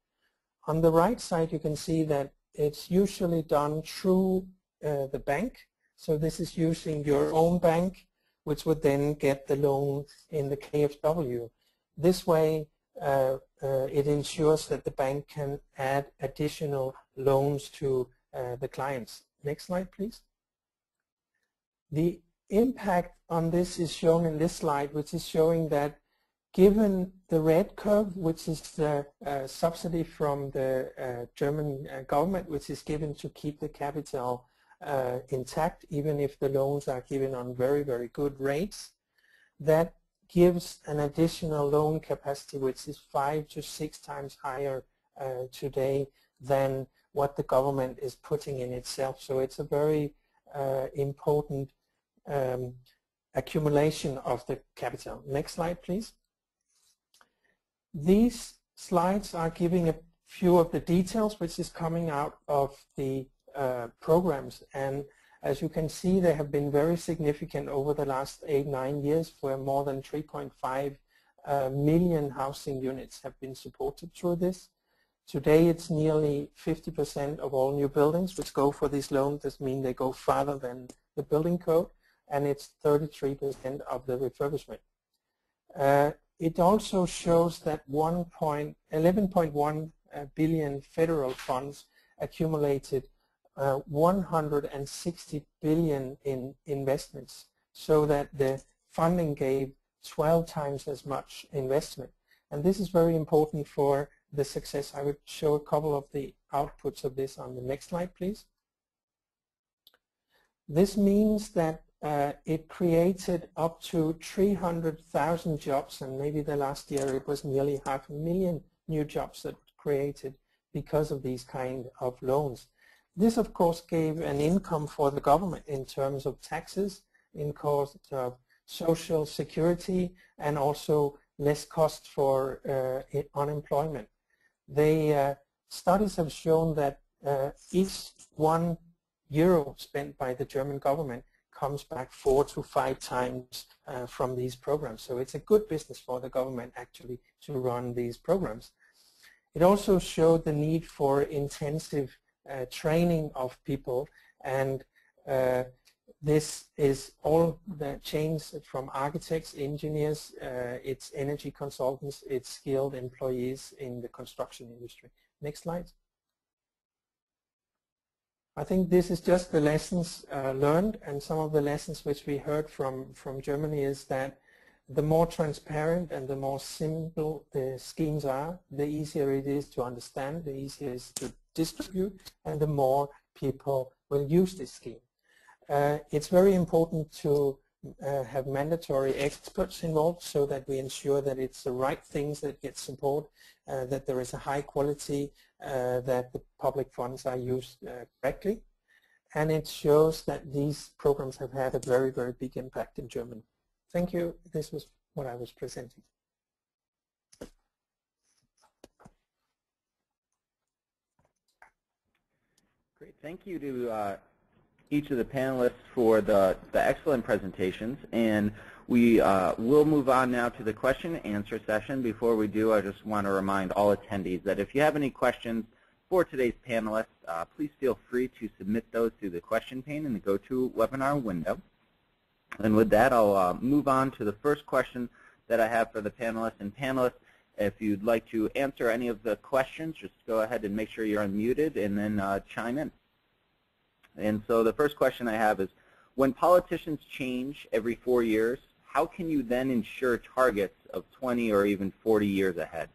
On the right side you can see that it's usually done through uh, the bank. So this is using your own bank which would then get the loan in the KFW. This way, uh, uh, it ensures that the bank can add additional loans to uh, the clients. Next slide, please. The impact on this is shown in this slide, which is showing that given the red curve, which is the uh, subsidy from the uh, German uh, government, which is given to keep the capital uh, intact, even if the loans are given on very, very good rates. That gives an additional loan capacity which is five to six times higher uh, today than what the government is putting in itself. So it's a very uh, important um, accumulation of the capital. Next slide, please. These slides are giving a few of the details which is coming out of the uh, programs. And as you can see, they have been very significant over the last eight, nine years where more than 3.5 uh, million housing units have been supported through this. Today it's nearly 50% of all new buildings which go for these loans. This means they go farther than the building code and it's 33% of the refurbishment. Uh, it also shows that 11.1 uh, billion federal funds accumulated uh, 160 billion in investments so that the funding gave 12 times as much investment. And this is very important for the success. I would show a couple of the outputs of this on the next slide, please. This means that uh, it created up to 300,000 jobs, and maybe the last year it was nearly half a million new jobs that were created because of these kind of loans. This, of course, gave an income for the government in terms of taxes, in cost of social security, and also less cost for uh, unemployment. They, uh, studies have shown that uh, each one euro spent by the German government comes back four to five times uh, from these programs. So it's a good business for the government actually to run these programs. It also showed the need for intensive training of people and uh, this is all the chains from architects, engineers, uh, it's energy consultants, it's skilled employees in the construction industry. Next slide. I think this is just the lessons uh, learned and some of the lessons which we heard from, from Germany is that the more transparent and the more simple the schemes are, the easier it is to understand, the easier it is to distribute, and the more people will use this scheme. Uh, it's very important to uh, have mandatory experts involved so that we ensure that it's the right things that get support, uh, that there is a high quality, uh, that the public funds are used uh, correctly. And it shows that these programs have had a very, very big impact in Germany. Thank you. This was what I was presenting. Thank you to uh, each of the panelists for the, the excellent presentations. And we uh, will move on now to the question and answer session. Before we do, I just want to remind all attendees that if you have any questions for today's panelists, uh, please feel free to submit those through the question pane in the GoToWebinar window. And with that, I'll uh, move on to the first question that I have for the panelists. And panelists, if you'd like to answer any of the questions, just go ahead and make sure you're unmuted and then uh, chime in. And so the first question I have is, when politicians change every four years, how can you then ensure targets of 20 or even 40 years ahead?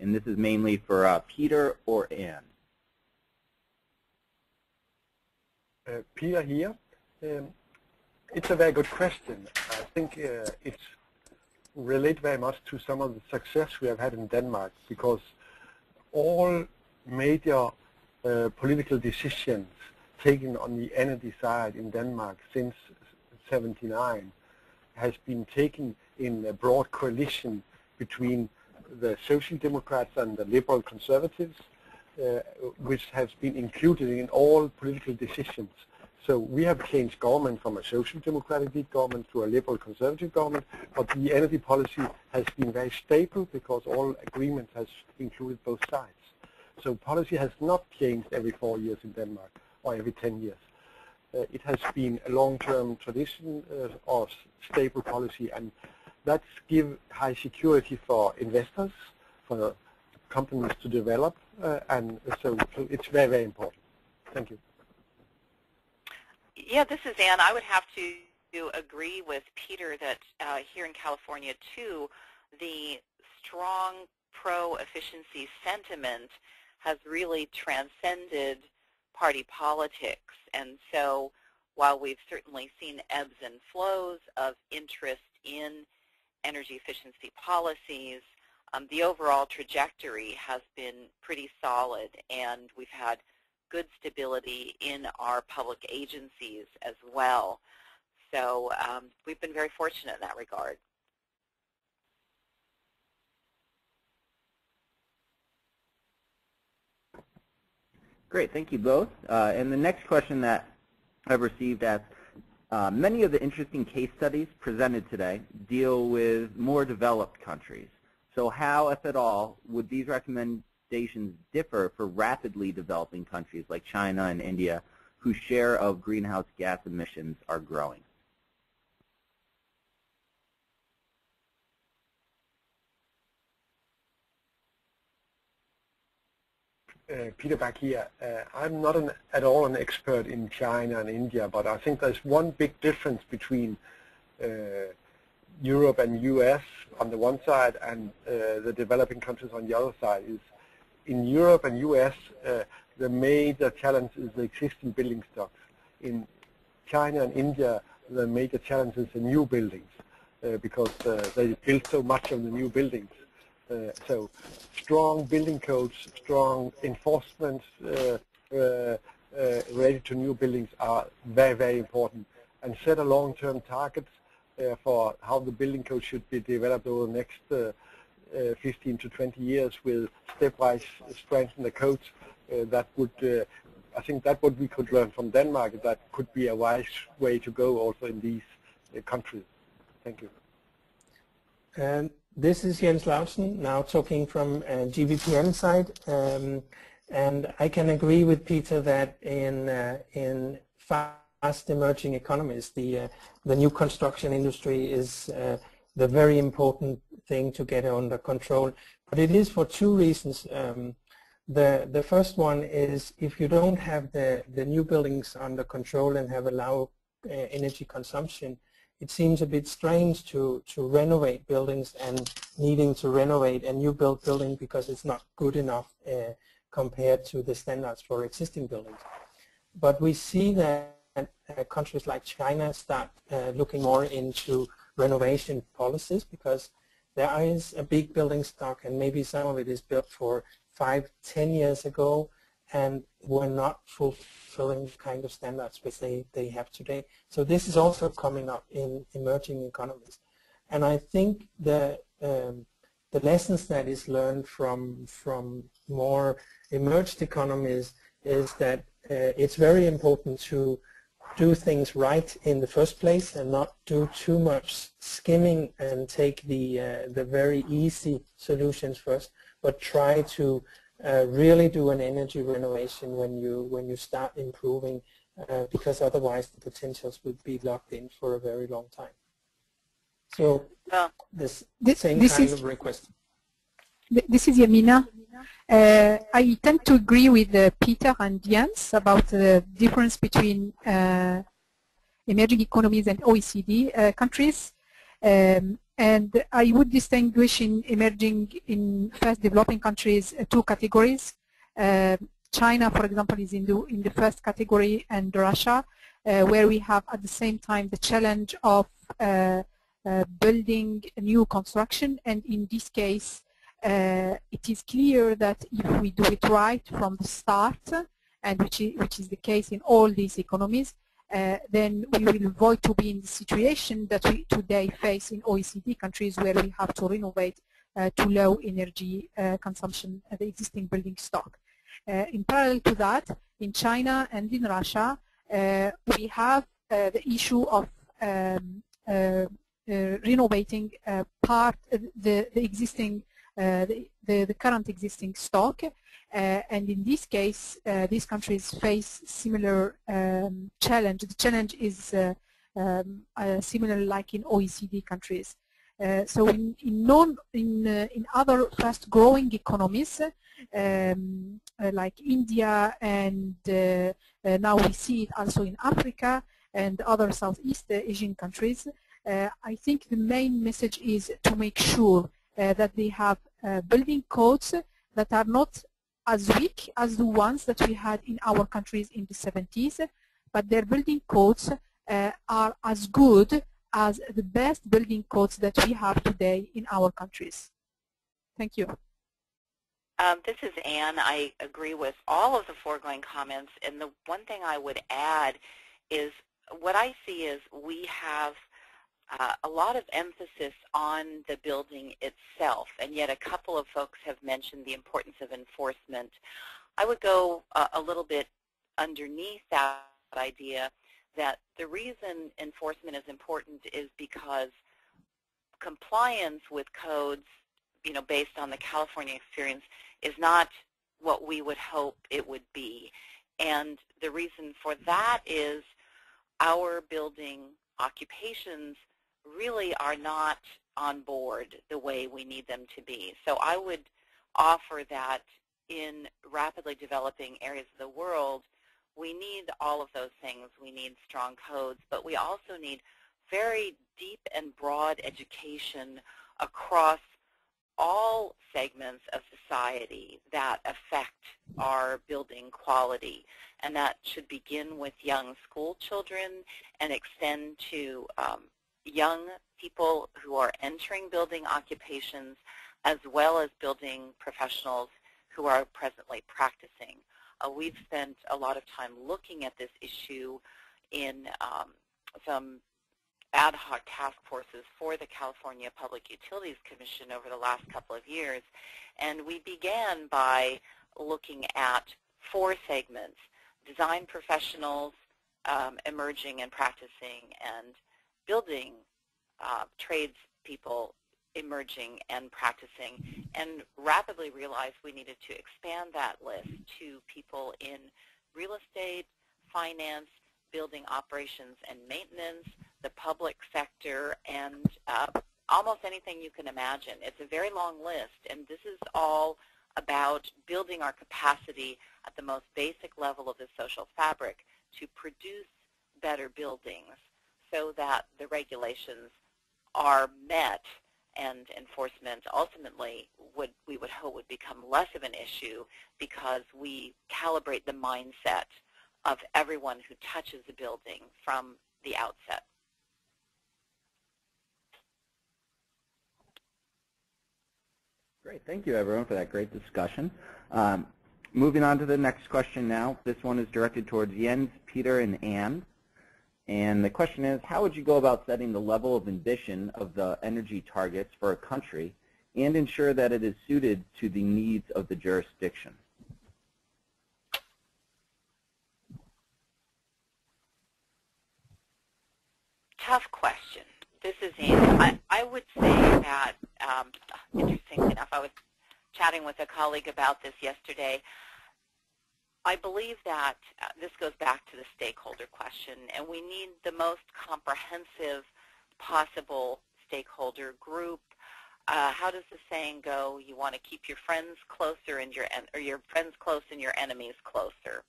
And this is mainly for uh, Peter or Anne. Uh, Peter here. Um, it's a very good question. I think uh, it's related very much to some of the success we have had in Denmark because all major uh, political decisions taken on the energy side in Denmark since 79 has been taken in a broad coalition between the Social Democrats and the Liberal Conservatives, uh, which has been included in all political decisions. So we have changed government from a Social Democratic government to a Liberal Conservative government, but the energy policy has been very stable because all agreements has included both sides. So policy has not changed every four years in Denmark or every 10 years. Uh, it has been a long-term tradition uh, of stable policy, and that's give high security for investors, for companies to develop, uh, and so, so it's very, very important. Thank you. Yeah, this is Anne. I would have to agree with Peter that uh, here in California, too, the strong pro-efficiency sentiment has really transcended party politics. And so while we've certainly seen ebbs and flows of interest in energy efficiency policies, um, the overall trajectory has been pretty solid and we've had good stability in our public agencies as well. So um, we've been very fortunate in that regard. Great, thank you both. Uh, and the next question that I've received asks, uh, many of the interesting case studies presented today deal with more developed countries. So how, if at all, would these recommendations differ for rapidly developing countries like China and India whose share of greenhouse gas emissions are growing? Peter Bach here. Uh, I'm not an, at all an expert in China and India, but I think there's one big difference between uh, Europe and US on the one side and uh, the developing countries on the other side is in Europe and US uh, the major challenge is the existing building stocks. In China and India the major challenge is the new buildings because they build so much of the new buildings uh, so strong building codes, strong enforcement uh, uh, related to new buildings are very, very important. And set a long-term targets uh, for how the building code should be developed over the next uh, uh, 15 to 20 years with stepwise strengthen the codes. Uh, that would, uh, I think that what we could learn from Denmark, that could be a wise way to go also in these countries. Thank you. And this is Jens Laustsen, now talking from uh, GBPN side. Um, and I can agree with Peter that in, uh, in fast emerging economies, the, uh, the new construction industry is uh, the very important thing to get under control. But it is for two reasons. Um, the, the first one is if you don't have the, the new buildings under control and have a low uh, energy consumption, it seems a bit strange to, to renovate buildings and needing to renovate a new built building because it's not good enough uh, compared to the standards for existing buildings. But we see that uh, countries like China start uh, looking more into renovation policies because there is a big building stock and maybe some of it is built for five, ten years ago and were not fulfilling the kind of standards which they, they have today. So this is also coming up in emerging economies. And I think the, um, the lessons that is learned from, from more emerged economies is that uh, it's very important to do things right in the first place and not do too much skimming and take the, uh, the very easy solutions first, but try to uh, really do an energy renovation when you when you start improving uh, because otherwise the potentials would be locked in for a very long time. So well, this, this same this kind is, of request. This is Yamina. Uh, I tend to agree with uh, Peter and Jens about the difference between uh, emerging economies and OECD uh, countries. Um, and I would distinguish in emerging, in fast developing countries, uh, two categories. Uh, China, for example, is in the, in the first category, and Russia, uh, where we have at the same time the challenge of uh, uh, building new construction. And in this case, uh, it is clear that if we do it right from the start, and which is, which is the case in all these economies, uh, then we will avoid to be in the situation that we today face in OECD countries where we have to renovate uh, to low energy uh, consumption the existing building stock. Uh, in parallel to that, in China and in Russia, uh, we have the issue of um, renovating part the, the existing the, the, the current existing stock uh, and in this case, uh, these countries face similar um, challenge. The challenge is uh, um, similar like in OECD countries. Uh, so in in, non, in, uh, in other fast-growing economies um, uh, like India and now we see it also in Africa and other Southeast Asian countries, I think the main message is to make sure that they have building codes that are not as weak as the ones that we had in our countries in the 70s, but their building codes uh, are as good as the best building codes that we have today in our countries. Thank you. Um, this is Anne. I agree with all of the foregoing comments, and the one thing I would add is what I see is we have uh, a lot of emphasis on the building itself, and yet a couple of folks have mentioned the importance of enforcement. I would go uh, a little bit underneath that idea that the reason enforcement is important is because compliance with codes, you know, based on the California experience, is not what we would hope it would be. And the reason for that is our building occupations really are not on board the way we need them to be. So I would offer that in rapidly developing areas of the world, we need all of those things. We need strong codes, but we also need very deep and broad education across all segments of society that affect our building quality. And that should begin with young school children and extend to um, young people who are entering building occupations as well as building professionals who are presently practicing. Uh, we've spent a lot of time looking at this issue in um, some ad hoc task forces for the California Public Utilities Commission over the last couple of years. And we began by looking at four segments, design professionals, um, emerging and practicing, and building uh, tradespeople emerging and practicing, and rapidly realized we needed to expand that list to people in real estate, finance, building operations and maintenance, the public sector, and uh, almost anything you can imagine. It's a very long list, and this is all about building our capacity at the most basic level of the social fabric to produce better buildings so that the regulations are met and enforcement ultimately would we would hope would become less of an issue because we calibrate the mindset of everyone who touches the building from the outset. Great. Thank you, everyone, for that great discussion. Um, moving on to the next question now. This one is directed towards Jens, Peter, and Anne. And the question is, how would you go about setting the level of ambition of the energy targets for a country and ensure that it is suited to the needs of the jurisdiction? Tough question. This is Anne. I, I would say that, um, interestingly enough, I was chatting with a colleague about this yesterday. I believe that uh, this goes back to the stakeholder question, and we need the most comprehensive possible stakeholder group. Uh, how does the saying go? You want to keep your friends closer and your or your friends close and your enemies closer.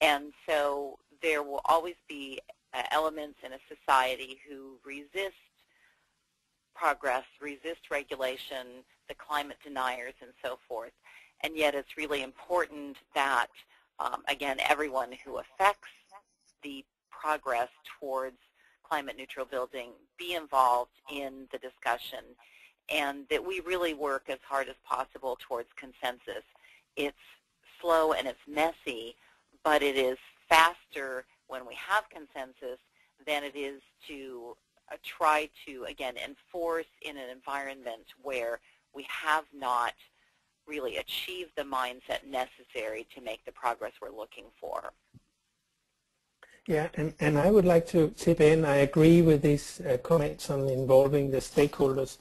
And so there will always be uh, elements in a society who resist progress, resist regulation, the climate deniers, and so forth. And yet it's really important that um, again, everyone who affects the progress towards climate neutral building be involved in the discussion and that we really work as hard as possible towards consensus. It's slow and it's messy, but it is faster when we have consensus than it is to uh, try to, again, enforce in an environment where we have not really achieve the mindset necessary to make the progress we're looking for. Yeah, and, and I would like to chip in. I agree with these uh, comments on involving the stakeholders,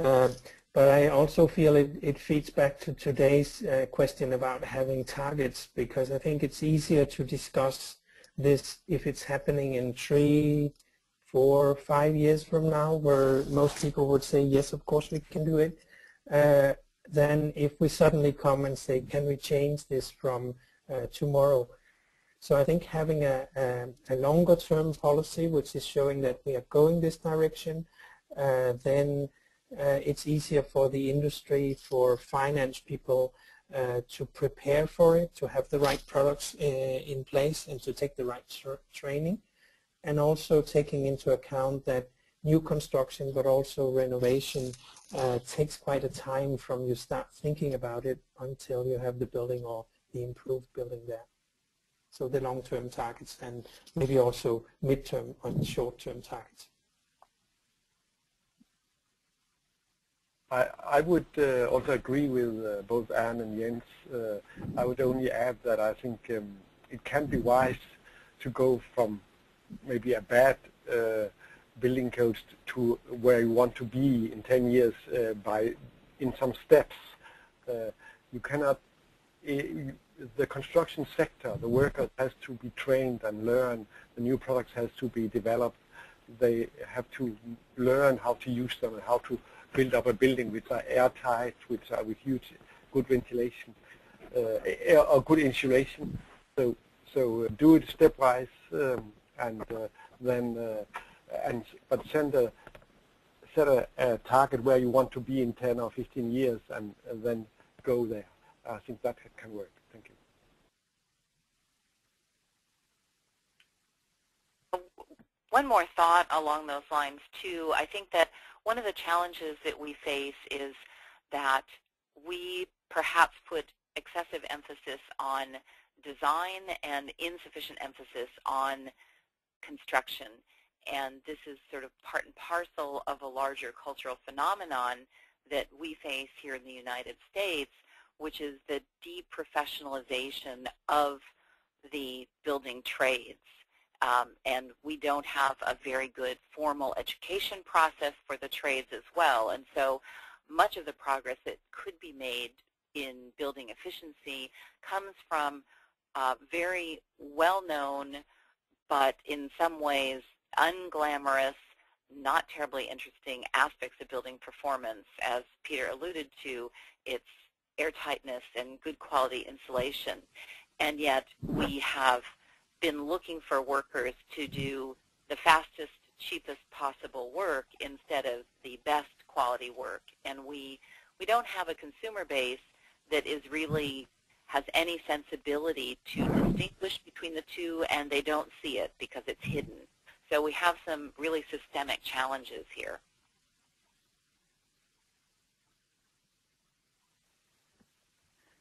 uh, but I also feel it, it feeds back to today's uh, question about having targets because I think it's easier to discuss this if it's happening in three, four, five years from now where most people would say, yes, of course we can do it. Then if we suddenly come and say, can we change this from uh, tomorrow? So I think having a, a, a, longer term policy which is showing that we are going this direction, uh, then uh, it's easier for the industry, for finance people uh, to prepare for it, to have the right products uh, in place and to take the right tra training. And also taking into account that new construction but also renovation uh, takes quite a time from you start thinking about it until you have the building or the improved building there. So the long-term targets and maybe also mid-term and short-term targets. I, I would uh, also agree with uh, both Anne and Jens. Uh, I would only add that I think um, it can be wise to go from maybe a bad uh, building codes to where you want to be in 10 years uh, by in some steps. Uh, you cannot, the construction sector, the workers has to be trained and learn, the new products has to be developed, they have to learn how to use them and how to build up a building which are airtight, which are with huge, good ventilation, uh, or good insulation. So, so do it stepwise um, and uh, then uh, and but send a set a, a, target where you want to be in 10 or 15 years and, and then go there. I think that can work. Thank you. One more thought along those lines too. I think that one of the challenges that we face is that we perhaps put excessive emphasis on design and insufficient emphasis on construction and this is sort of part and parcel of a larger cultural phenomenon that we face here in the United States, which is the deprofessionalization of the building trades. Um, and we don't have a very good formal education process for the trades as well. And so much of the progress that could be made in building efficiency comes from uh, very well-known, but in some ways unglamorous, not terribly interesting aspects of building performance. As Peter alluded to, its airtightness and good quality insulation. And yet we have been looking for workers to do the fastest, cheapest possible work instead of the best quality work. And we, we don't have a consumer base that is really has any sensibility to distinguish between the two, and they don't see it because it's hidden. So we have some really systemic challenges here.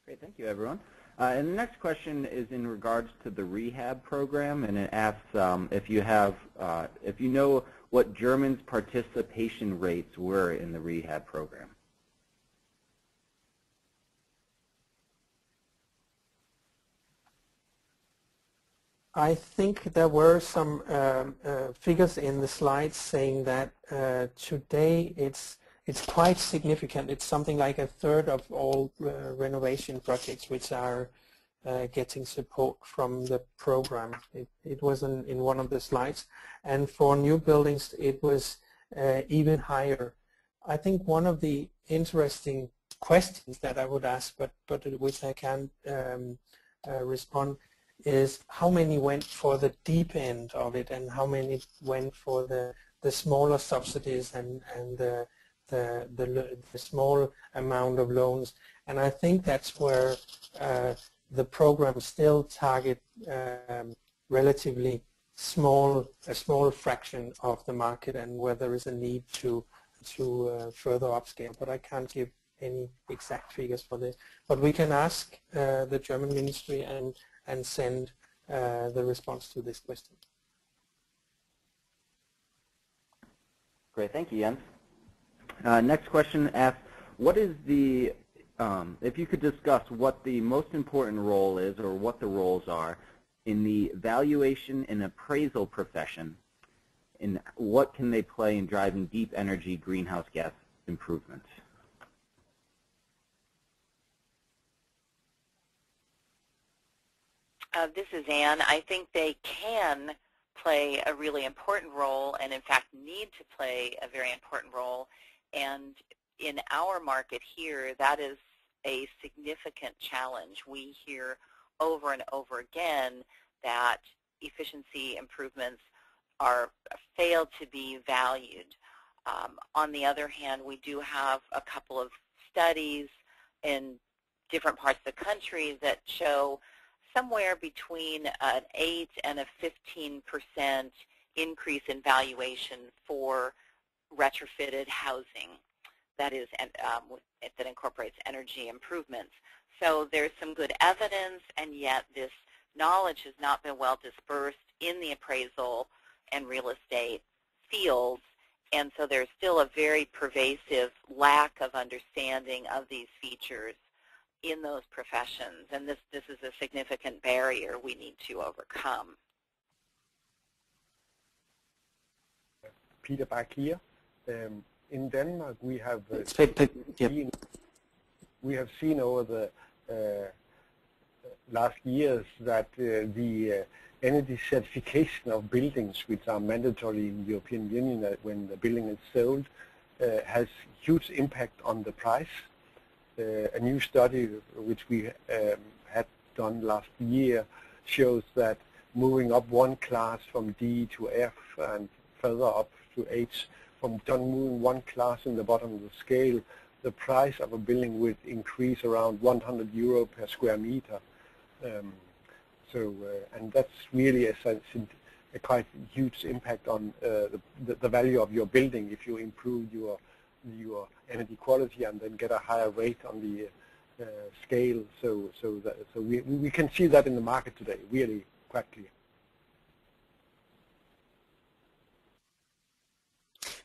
Great, thank you, everyone. Uh, and the next question is in regards to the rehab program, and it asks um, if you have, uh, if you know what Germans' participation rates were in the rehab program. I think there were some um, uh, figures in the slides saying that uh, today it's it's quite significant. It's something like a third of all uh, renovation projects which are uh, getting support from the program. It, it was in, in one of the slides. And for new buildings, it was uh, even higher. I think one of the interesting questions that I would ask, but, but which I can't um, uh, respond, is how many went for the deep end of it and how many went for the, the smaller subsidies and, and the, the, the, the small amount of loans. And I think that's where uh, the program still target um, relatively small, a small fraction of the market and where there is a need to, to uh, further upscale. But I can't give any exact figures for this. But we can ask uh, the German ministry and, and send uh, the response to this question. Great, thank you, Jens. Uh, next question asks, what is the, um, if you could discuss what the most important role is or what the roles are in the valuation and appraisal profession and what can they play in driving deep energy greenhouse gas improvements? Uh, this is Anne. I think they can play a really important role and in fact need to play a very important role and in our market here, that is a significant challenge. We hear over and over again that efficiency improvements are failed to be valued. Um, on the other hand, we do have a couple of studies in different parts of the country that show somewhere between an 8 and a 15 percent increase in valuation for retrofitted housing that is um, that incorporates energy improvements. So there's some good evidence, and yet this knowledge has not been well dispersed in the appraisal and real estate fields, and so there's still a very pervasive lack of understanding of these features in those professions, and this, this is a significant barrier we need to overcome. Peter Bach here. Um, in Denmark, we have uh, yep. seen, we have seen over the uh, last years that uh, the uh, energy certification of buildings, which are mandatory in the European Union when the building is sold, uh, has huge impact on the price. Uh, a new study which we um, had done last year shows that moving up one class from D to F and further up to H from Moon, one class in the bottom of the scale, the price of a building would increase around 100 euro per square meter. Um, so, uh, and that's really a, a, quite huge impact on uh, the, the, value of your building if you improve your your energy quality and then get a higher rate on the uh, scale. So, so that, so we we can see that in the market today, really quite clear.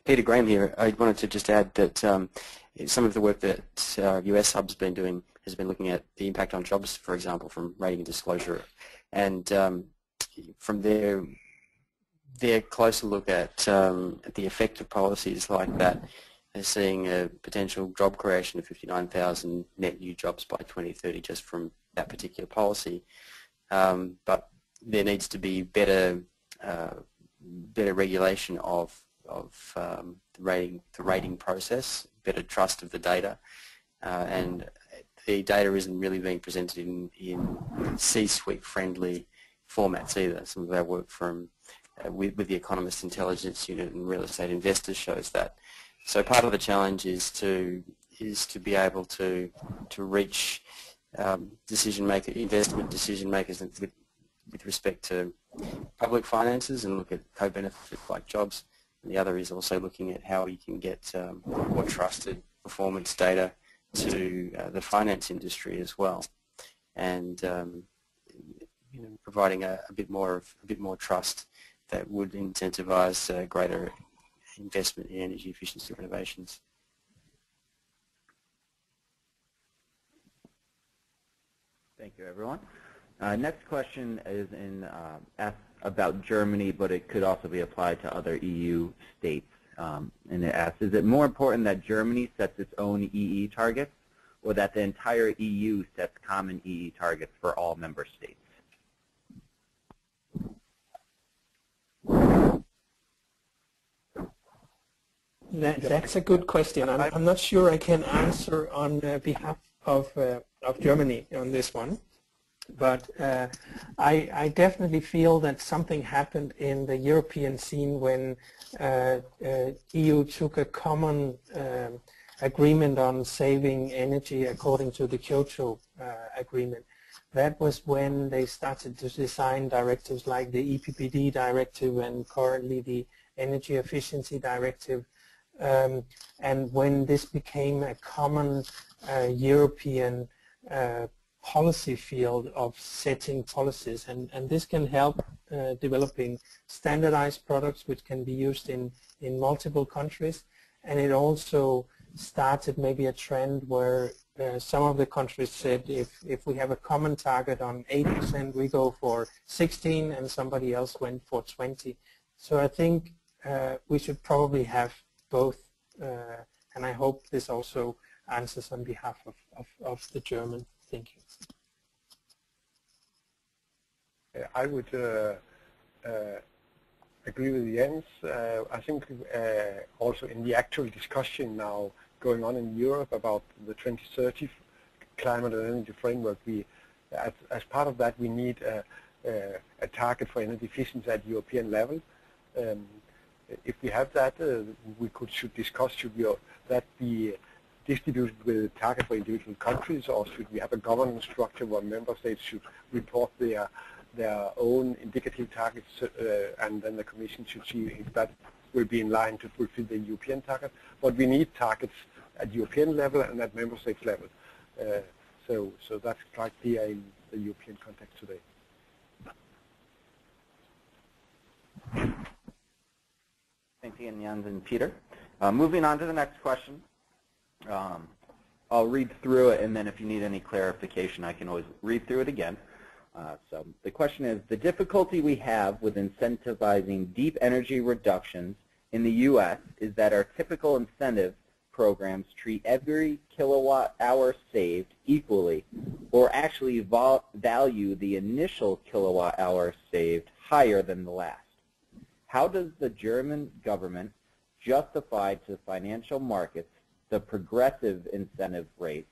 Peter Graham here. I wanted to just add that um, some of the work that uh, US Hub's been doing has been looking at the impact on jobs, for example, from rating and disclosure. And um, from there, their closer look at, um, at the effect of policies like that, they're seeing a potential job creation of 59,000 net new jobs by 2030 just from that particular policy. Um, but there needs to be better uh, better regulation of of um, the rating the rating process, better trust of the data, uh, and the data isn't really being presented in in C-suite friendly formats either. Some of our work from uh, with, with the Economist Intelligence Unit and Real Estate Investors shows that. So part of the challenge is to is to be able to to reach um, decision maker investment decision makers with with respect to public finances and look at co-benefits like jobs. And the other is also looking at how we can get um, more trusted performance data to uh, the finance industry as well, and um, you know, providing a, a, bit more of a bit more trust that would incentivize uh, greater investment in energy efficiency renovations. Thank you, everyone. Uh, next question is in uh, about Germany, but it could also be applied to other EU states. Um, and it asks, is it more important that Germany sets its own EE targets or that the entire EU sets common EE targets for all member states? That, that's a good question. I'm, I'm, not sure I can answer on uh, behalf of, uh, of Germany on this one. But uh, I, I, definitely feel that something happened in the European scene when uh, uh, EU took a common agreement on saving energy according to the Kyoto agreement. That was when they started to design directives like the EPBD directive and currently the Energy Efficiency Directive. Um, and when this became a common uh, European uh, policy field of setting policies and, and this can help uh, developing standardized products which can be used in, in multiple countries. And it also started maybe a trend where uh, some of the countries said if, if we have a common target on 8% we go for 16 and somebody else went for 20 so I think uh, we should probably have both uh, and I hope this also answers on behalf of, of, of the German thinking. I would uh, uh, agree with Jens. Uh, I think uh, also in the actual discussion now going on in Europe about the 2030 climate and energy framework, we, as, as part of that, we need a, a, a, target for energy efficiency at European level. Um, if we have that, uh, we could should discuss should we, that be distributed with target for individual countries, or should we have a governance structure where member states should report their their own indicative targets, uh, and then the Commission should see if that will be in line to fulfill the European target. But we need targets at European level and at member states level. Uh, so, so that's quite clear in the European context today. Thank you, Jens and Peter. Uh, moving on to the next question. Um, I'll read through it, and then if you need any clarification, I can always read through it again. Uh, so the question is, the difficulty we have with incentivizing deep energy reductions in the U.S. is that our typical incentive programs treat every kilowatt hour saved equally or actually value the initial kilowatt hour saved higher than the last. How does the German government justify to financial markets the progressive incentive rates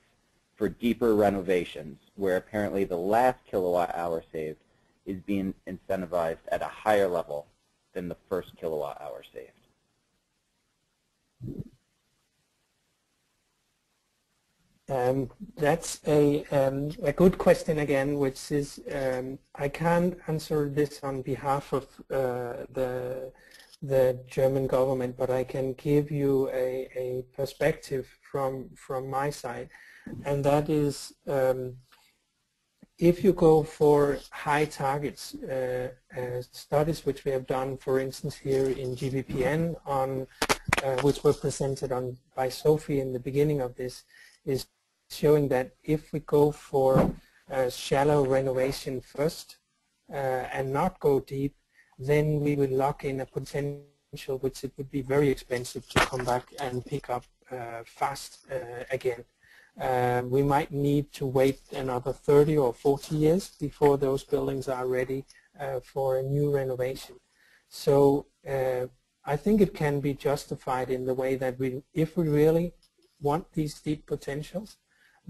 for deeper renovations, where apparently the last kilowatt hour saved is being incentivized at a higher level than the first kilowatt hour saved. Um, that's a, um, a good question again, which is um, I can't answer this on behalf of uh, the the German government, but I can give you a, a perspective from from my side, and that is um, if you go for high targets, uh, uh, studies which we have done, for instance, here in GBPN on uh, which were presented on by Sophie in the beginning of this, is showing that if we go for shallow renovation first uh, and not go deep, then we will lock in a potential which it would be very expensive to come back and pick up uh, fast uh, again. Uh, we might need to wait another 30 or 40 years before those buildings are ready uh, for a new renovation. So uh, I think it can be justified in the way that we, if we really want these deep potentials,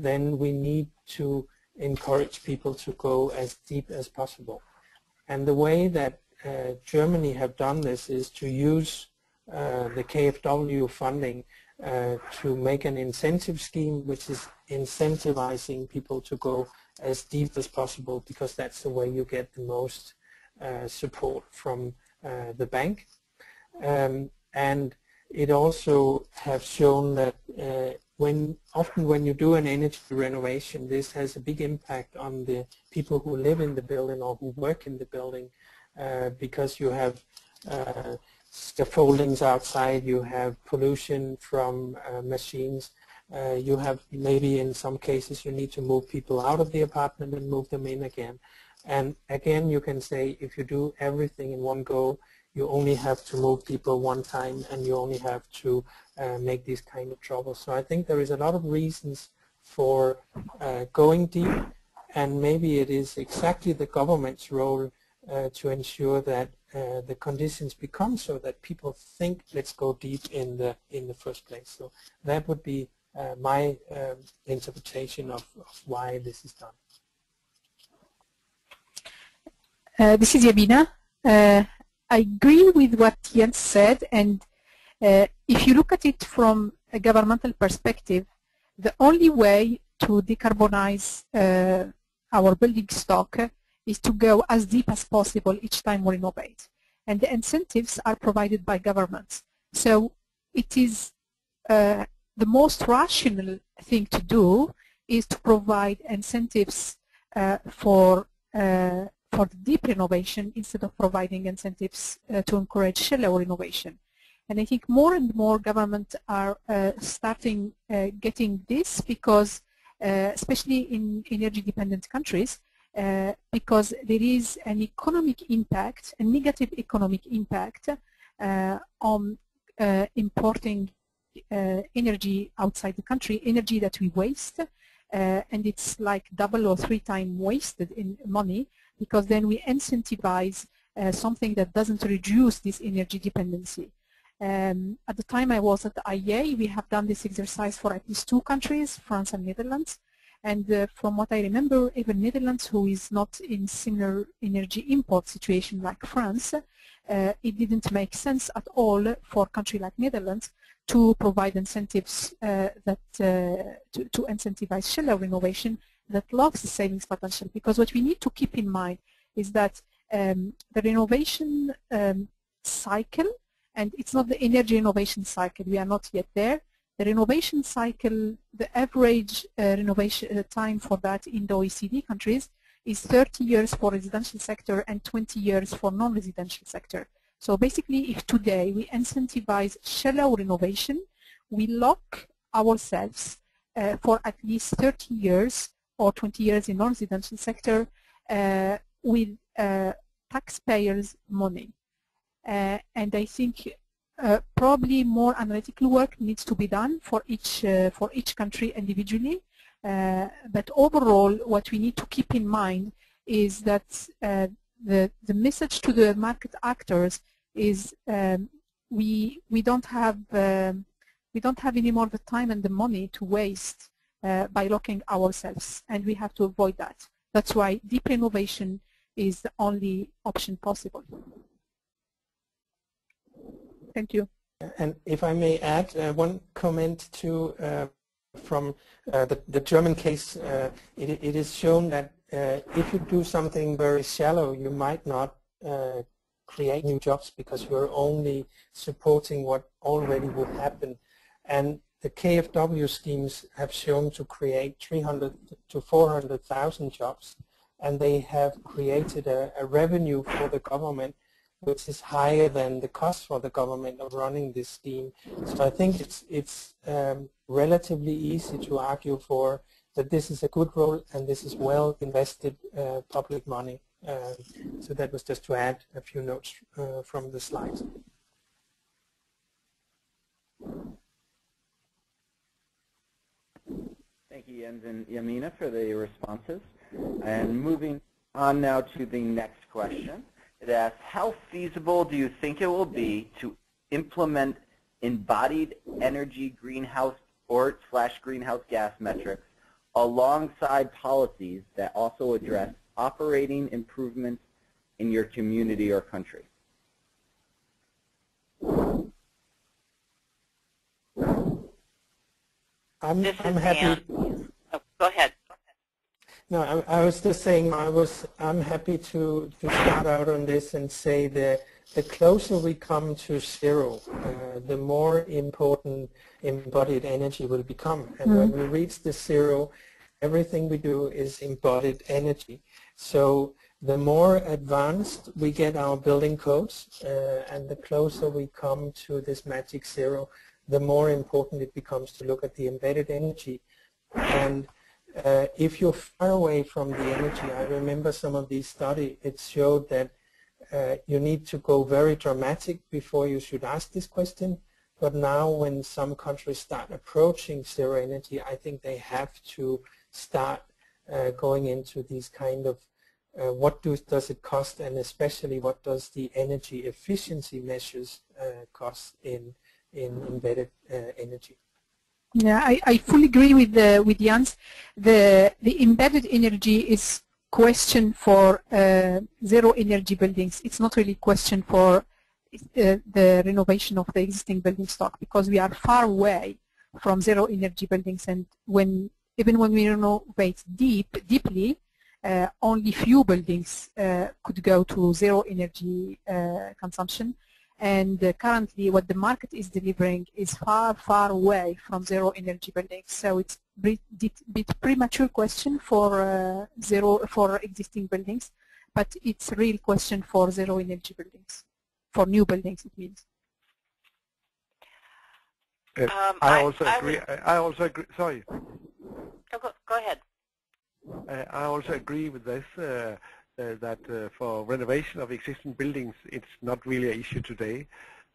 then we need to encourage people to go as deep as possible. And the way that uh, Germany have done this is to use uh, the KfW funding uh, to make an incentive scheme which is incentivizing people to go as deep as possible because that's the way you get the most uh, support from uh, the bank. Um, and it also have shown that uh, when often when you do an energy renovation, this has a big impact on the people who live in the building or who work in the building uh, because you have uh, scaffoldings outside, you have pollution from uh, machines, uh, you have maybe in some cases you need to move people out of the apartment and move them in again. And again, you can say if you do everything in one go, you only have to move people one time and you only have to uh, make these kind of troubles. So I think there is a lot of reasons for uh, going deep and maybe it is exactly the government's role uh, to ensure that uh, the conditions become so that people think let's go deep in the in the first place. So that would be uh, my um, interpretation of, of, why this is done. Uh, this is Yamina. I agree with what Jens said, and uh, if you look at it from a governmental perspective, the only way to decarbonize uh, our building stock is to go as deep as possible each time we renovate. And the incentives are provided by governments. So it is uh, the most rational thing to do is to provide incentives uh, for uh, for deep renovation instead of providing incentives uh, to encourage shallow renovation. And I think more and more governments are uh, starting uh, getting this because, uh, especially in energy-dependent countries, uh, because there is an economic impact, a negative economic impact uh, on importing energy outside the country, energy that we waste, and it's like double or three times wasted in money because then we incentivize uh, something that doesn't reduce this energy dependency. Um, at the time I was at the IEA, we have done this exercise for at least two countries, France and Netherlands. And uh, from what I remember, even Netherlands, who is not in similar energy import situation like France, uh, it didn't make sense at all for a country like Netherlands to provide incentives uh, that uh, to, to incentivize shallow renovation that locks the savings potential because what we need to keep in mind is that um, the renovation um, cycle, and it's not the energy renovation cycle, we are not yet there, the renovation cycle, the average uh, renovation uh, time for that in the OECD countries is 30 years for residential sector and 20 years for non-residential sector. So basically, if today we incentivize shallow renovation, we lock ourselves uh, for at least 30 years or 20 years in non-residential sector uh, with uh, taxpayers' money. Uh, and I think uh, probably more analytical work needs to be done for each uh, for each country individually. But overall, what we need to keep in mind is that the the message to the market actors is um, we we don't have um, we don't have any more the time and the money to waste uh, by locking ourselves, and we have to avoid that. That's why deep renovation is the only option possible. Thank you. And if I may add uh, one comment to uh, from uh, the, the, German case, uh, it, it is shown that uh, if you do something very shallow, you might not create new jobs because you're only supporting what already would happen. And the KfW schemes have shown to create 300 to 400,000 jobs and they have created a, a, revenue for the government which is higher than the cost for the government of running this scheme. So I think it's, it's um, relatively easy to argue for that this is a good role and this is well invested uh, public money. Uh, so that was just to add a few notes uh, from the slides. Thank you, Jens and Yamina, for the responses. And moving on now to the next question. It asks, how feasible do you think it will be to implement embodied energy greenhouse or slash greenhouse gas metrics alongside policies that also address operating improvements in your community or country? I'm, This I'm is happy. Ann. Oh, go ahead. No, I, I was just saying I was I'm happy to, to start out on this and say that the closer we come to zero, uh, the more important embodied energy will become. And when we reach the zero, everything we do is embodied energy. So the more advanced we get our building codes uh, and the closer we come to this magic zero, the more important it becomes to look at the embedded energy. And uh, if you're far away from the energy, I remember some of these studies, it showed that uh, you need to go very dramatic before you should ask this question. But now when some countries start approaching zero energy, I think they have to start uh, going into these kind of uh, what do, does it cost and especially what does the energy efficiency measures uh, cost in, in embedded uh, energy. Yeah, I, I fully agree with the, with Jens. The the embedded energy is question for uh, zero energy buildings. It's not really question for uh, the renovation of the existing building stock because we are far away from zero energy buildings. And when even when we renovate deep deeply, uh, only few buildings uh, could go to zero energy uh, consumption and uh, currently what the market is delivering is far, far away from zero energy buildings. So it's a bit premature question for uh, zero for existing buildings, but it's a real question for zero energy buildings, for new buildings it means. Uh, Um, I I- also I agree. would- I also agree. Sorry. Oh, go, go ahead. Uh, I also agree with this, uh, that uh, for renovation of existing buildings, it's not really an issue today.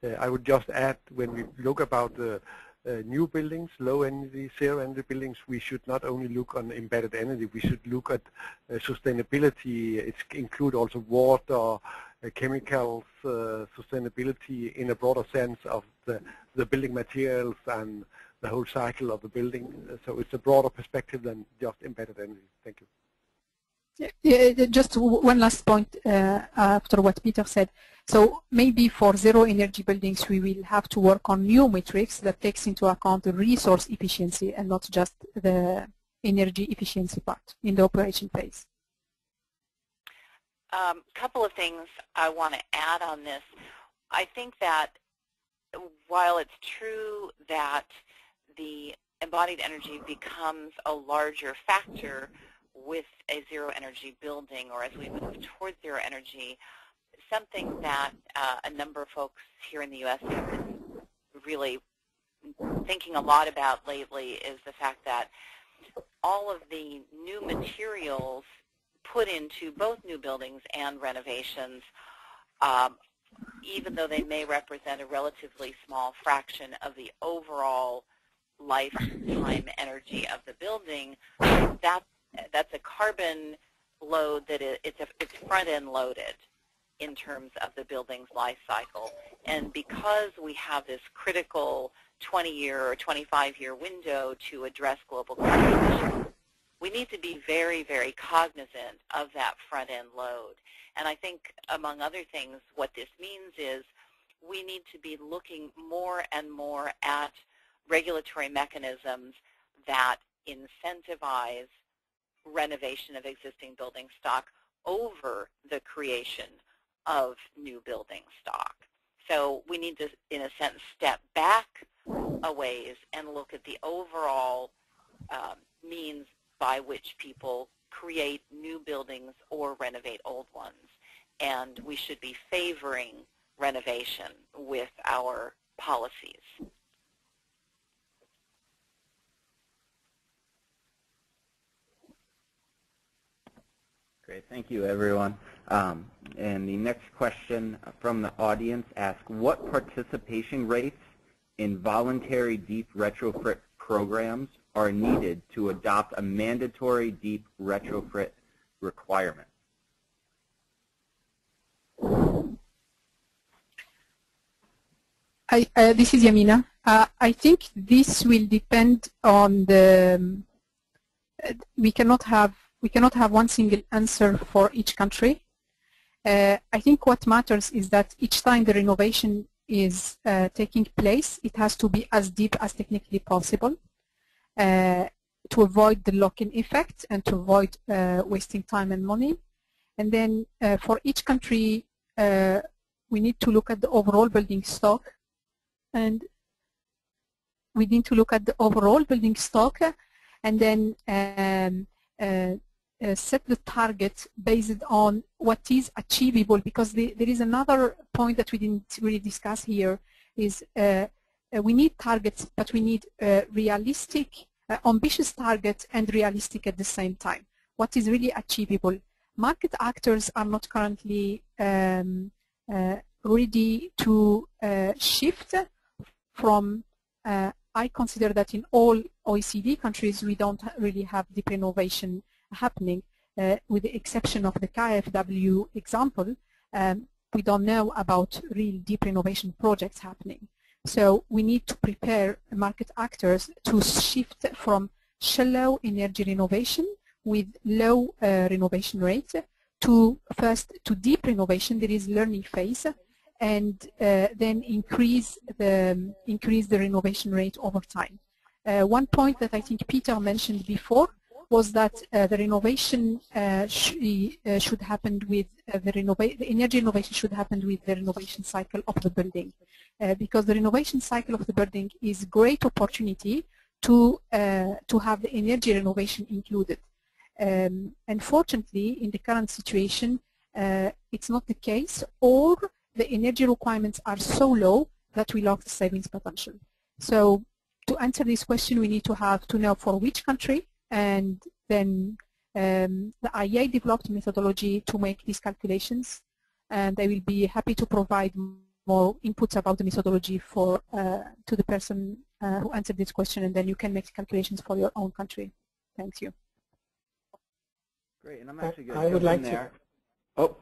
Uh, I would just add, when we look about the uh, new buildings, low energy, zero energy buildings, we should not only look on embedded energy, we should look at uh, sustainability. It include also water, uh, chemicals, uh, sustainability in a broader sense of the, the building materials and the whole cycle of the building. So it's a broader perspective than just embedded energy. Thank you. Just one last point uh, after what Peter said. So maybe for zero energy buildings, we will have to work on new metrics that takes into account the resource efficiency and not just the energy efficiency part in the operation phase. A um, couple of things I want to add on this. I think that while it's true that the embodied energy becomes a larger factor with a zero energy building or as we move towards zero energy, something that uh, a number of folks here in the U.S. have been really thinking a lot about lately is the fact that all of the new materials put into both new buildings and renovations, um, even though they may represent a relatively small fraction of the overall lifetime energy of the building, that that's a carbon load that it, it's a, it's front end loaded in terms of the building's life cycle. And because we have this critical 20 year or 25 year window to address global climate emissions, we need to be very, very cognizant of that front end load. And I think among other things what this means is we need to be looking more and more at regulatory mechanisms that incentivize renovation of existing building stock over the creation of new building stock. So we need to, in a sense, step back a ways and look at the overall um, means by which people create new buildings or renovate old ones. and we should be favoring renovation with our policies. Great, thank you everyone. Um, and the next question from the audience asks, what participation rates in voluntary deep retrofit programs are needed to adopt a mandatory deep retrofit requirement? I, uh, this is Yamina. Uh, I think this will depend on the. Um, we cannot have we cannot have one single answer for each country. Uh, I think what matters is that each time the renovation is uh, taking place, it has to be as deep as technically possible uh, to avoid the lock-in effect and to avoid uh, wasting time and money. And then uh, for each country, uh, we need to look at the overall building stock and we need to look at the overall building stock and then um, uh, set the target based on what is achievable because the, there is another point that we didn't really discuss here is uh, uh we need targets but we need uh, realistic ambitious targets and realistic at the same time. What is really achievable? Market actors are not currently um, ready to shift from I consider that in all OECD countries we don't really have deep renovation happening uh, with the exception of the KfW example, um, we don't know about real deep renovation projects happening. So we need to prepare market actors to shift from shallow energy renovation with low uh, renovation rate to first to deep renovation, there is learning phase, and uh, then increase the, increase the renovation rate over time. Uh, one point that I think Peter mentioned before was that uh, the renovation uh, sh uh, should happen with uh, the, the energy renovation should happen with the renovation cycle of the building uh, because the renovation cycle of the building is great opportunity to uh, to have the energy renovation included. Um, unfortunately, in the current situation, it's not the case, or the energy requirements are so low that we lock the savings potential. So to answer this question, we need to have to know for which country and then um, the IEA developed methodology to make these calculations and I will be happy to provide more inputs about the methodology for uh, to the person uh, who answered this question and then you can make calculations for your own country. Thank you. Great, and I'm actually going to I would like there. To, oh,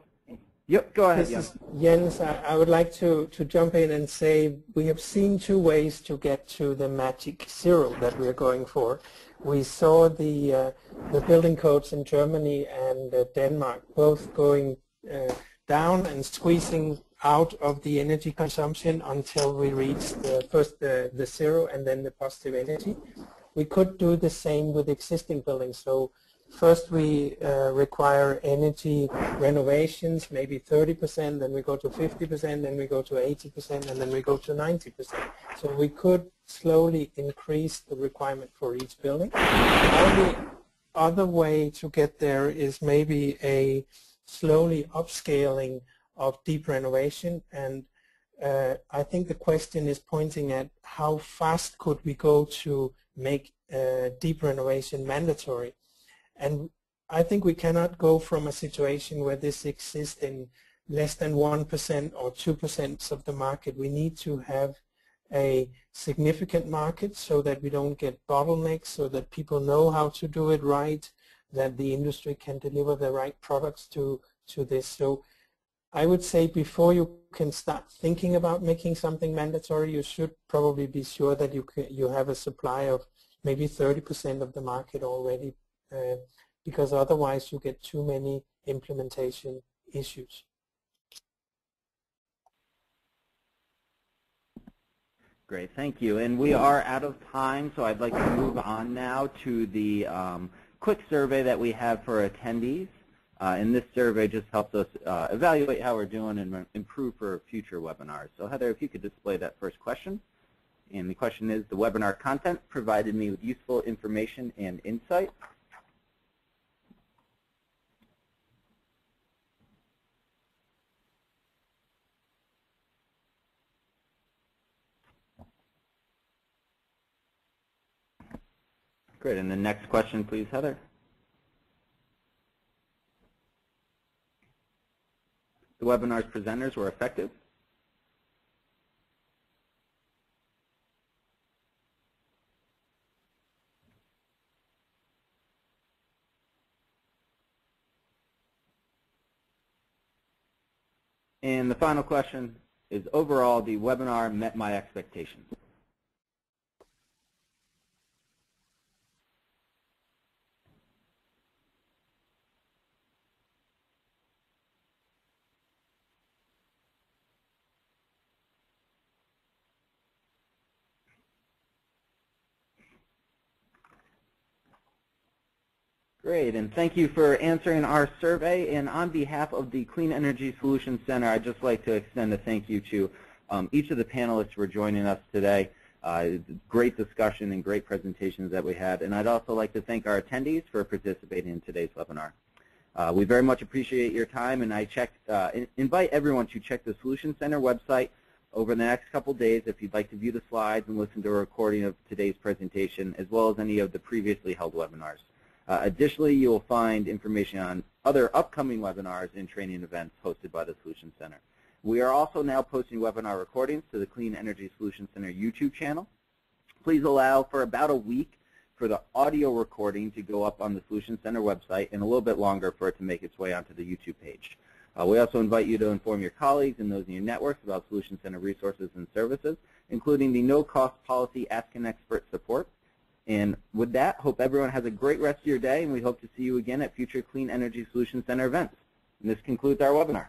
yep, go ahead. This Jens, I, I would like to, to jump in and say we have seen two ways to get to the magic zero that we are going for we saw the uh, the building codes in Germany and uh, Denmark both going uh, down and squeezing out of the energy consumption until we reached the, first the, the zero and then the positive energy. We could do the same with existing buildings. So First, we uh, require energy renovations, maybe 30%, then we go to 50%, then we go to 80%, and then we go to 90%. So we could slowly increase the requirement for each building. The other way to get there is maybe a slowly upscaling of deep renovation and uh, I think the question is pointing at how fast could we go to make uh, deep renovation mandatory. And I think we cannot go from a situation where this exists in less than 1% or 2% of the market. We need to have a significant market so that we don't get bottlenecks, so that people know how to do it right, that the industry can deliver the right products to, to this. So I would say before you can start thinking about making something mandatory, you should probably be sure that you, can, you have a supply of maybe 30% of the market already because otherwise you get too many implementation issues. Great, thank you. And we are out of time, so I'd like to move on now to the um, quick survey that we have for attendees. Uh, and this survey just helps us uh, evaluate how we're doing and improve for future webinars. So Heather, if you could display that first question. And the question is, the webinar content provided me with useful information and insight. Great. And the next question, please, Heather. The webinar's presenters were effective. And the final question is, overall, the webinar met my expectations. Great, and thank you for answering our survey. And on behalf of the Clean Energy Solutions Center, I'd just like to extend a thank you to um, each of the panelists for joining us today. Uh, great discussion and great presentations that we had. And I'd also like to thank our attendees for participating in today's webinar. Uh, we very much appreciate your time, and I check, uh, invite everyone to check the Solutions Center website over the next couple days if you'd like to view the slides and listen to a recording of today's presentation, as well as any of the previously held webinars. Uh, additionally, you will find information on other upcoming webinars and training events hosted by the Solutions Center. We are also now posting webinar recordings to the Clean Energy Solutions Center YouTube channel. Please allow for about a week for the audio recording to go up on the Solutions Center website and a little bit longer for it to make its way onto the YouTube page. Uh, we also invite you to inform your colleagues and those in your networks about Solutions Center resources and services, including the no-cost policy Ask an Expert support and with that, hope everyone has a great rest of your day, and we hope to see you again at future Clean Energy Solutions Center events. And this concludes our webinar.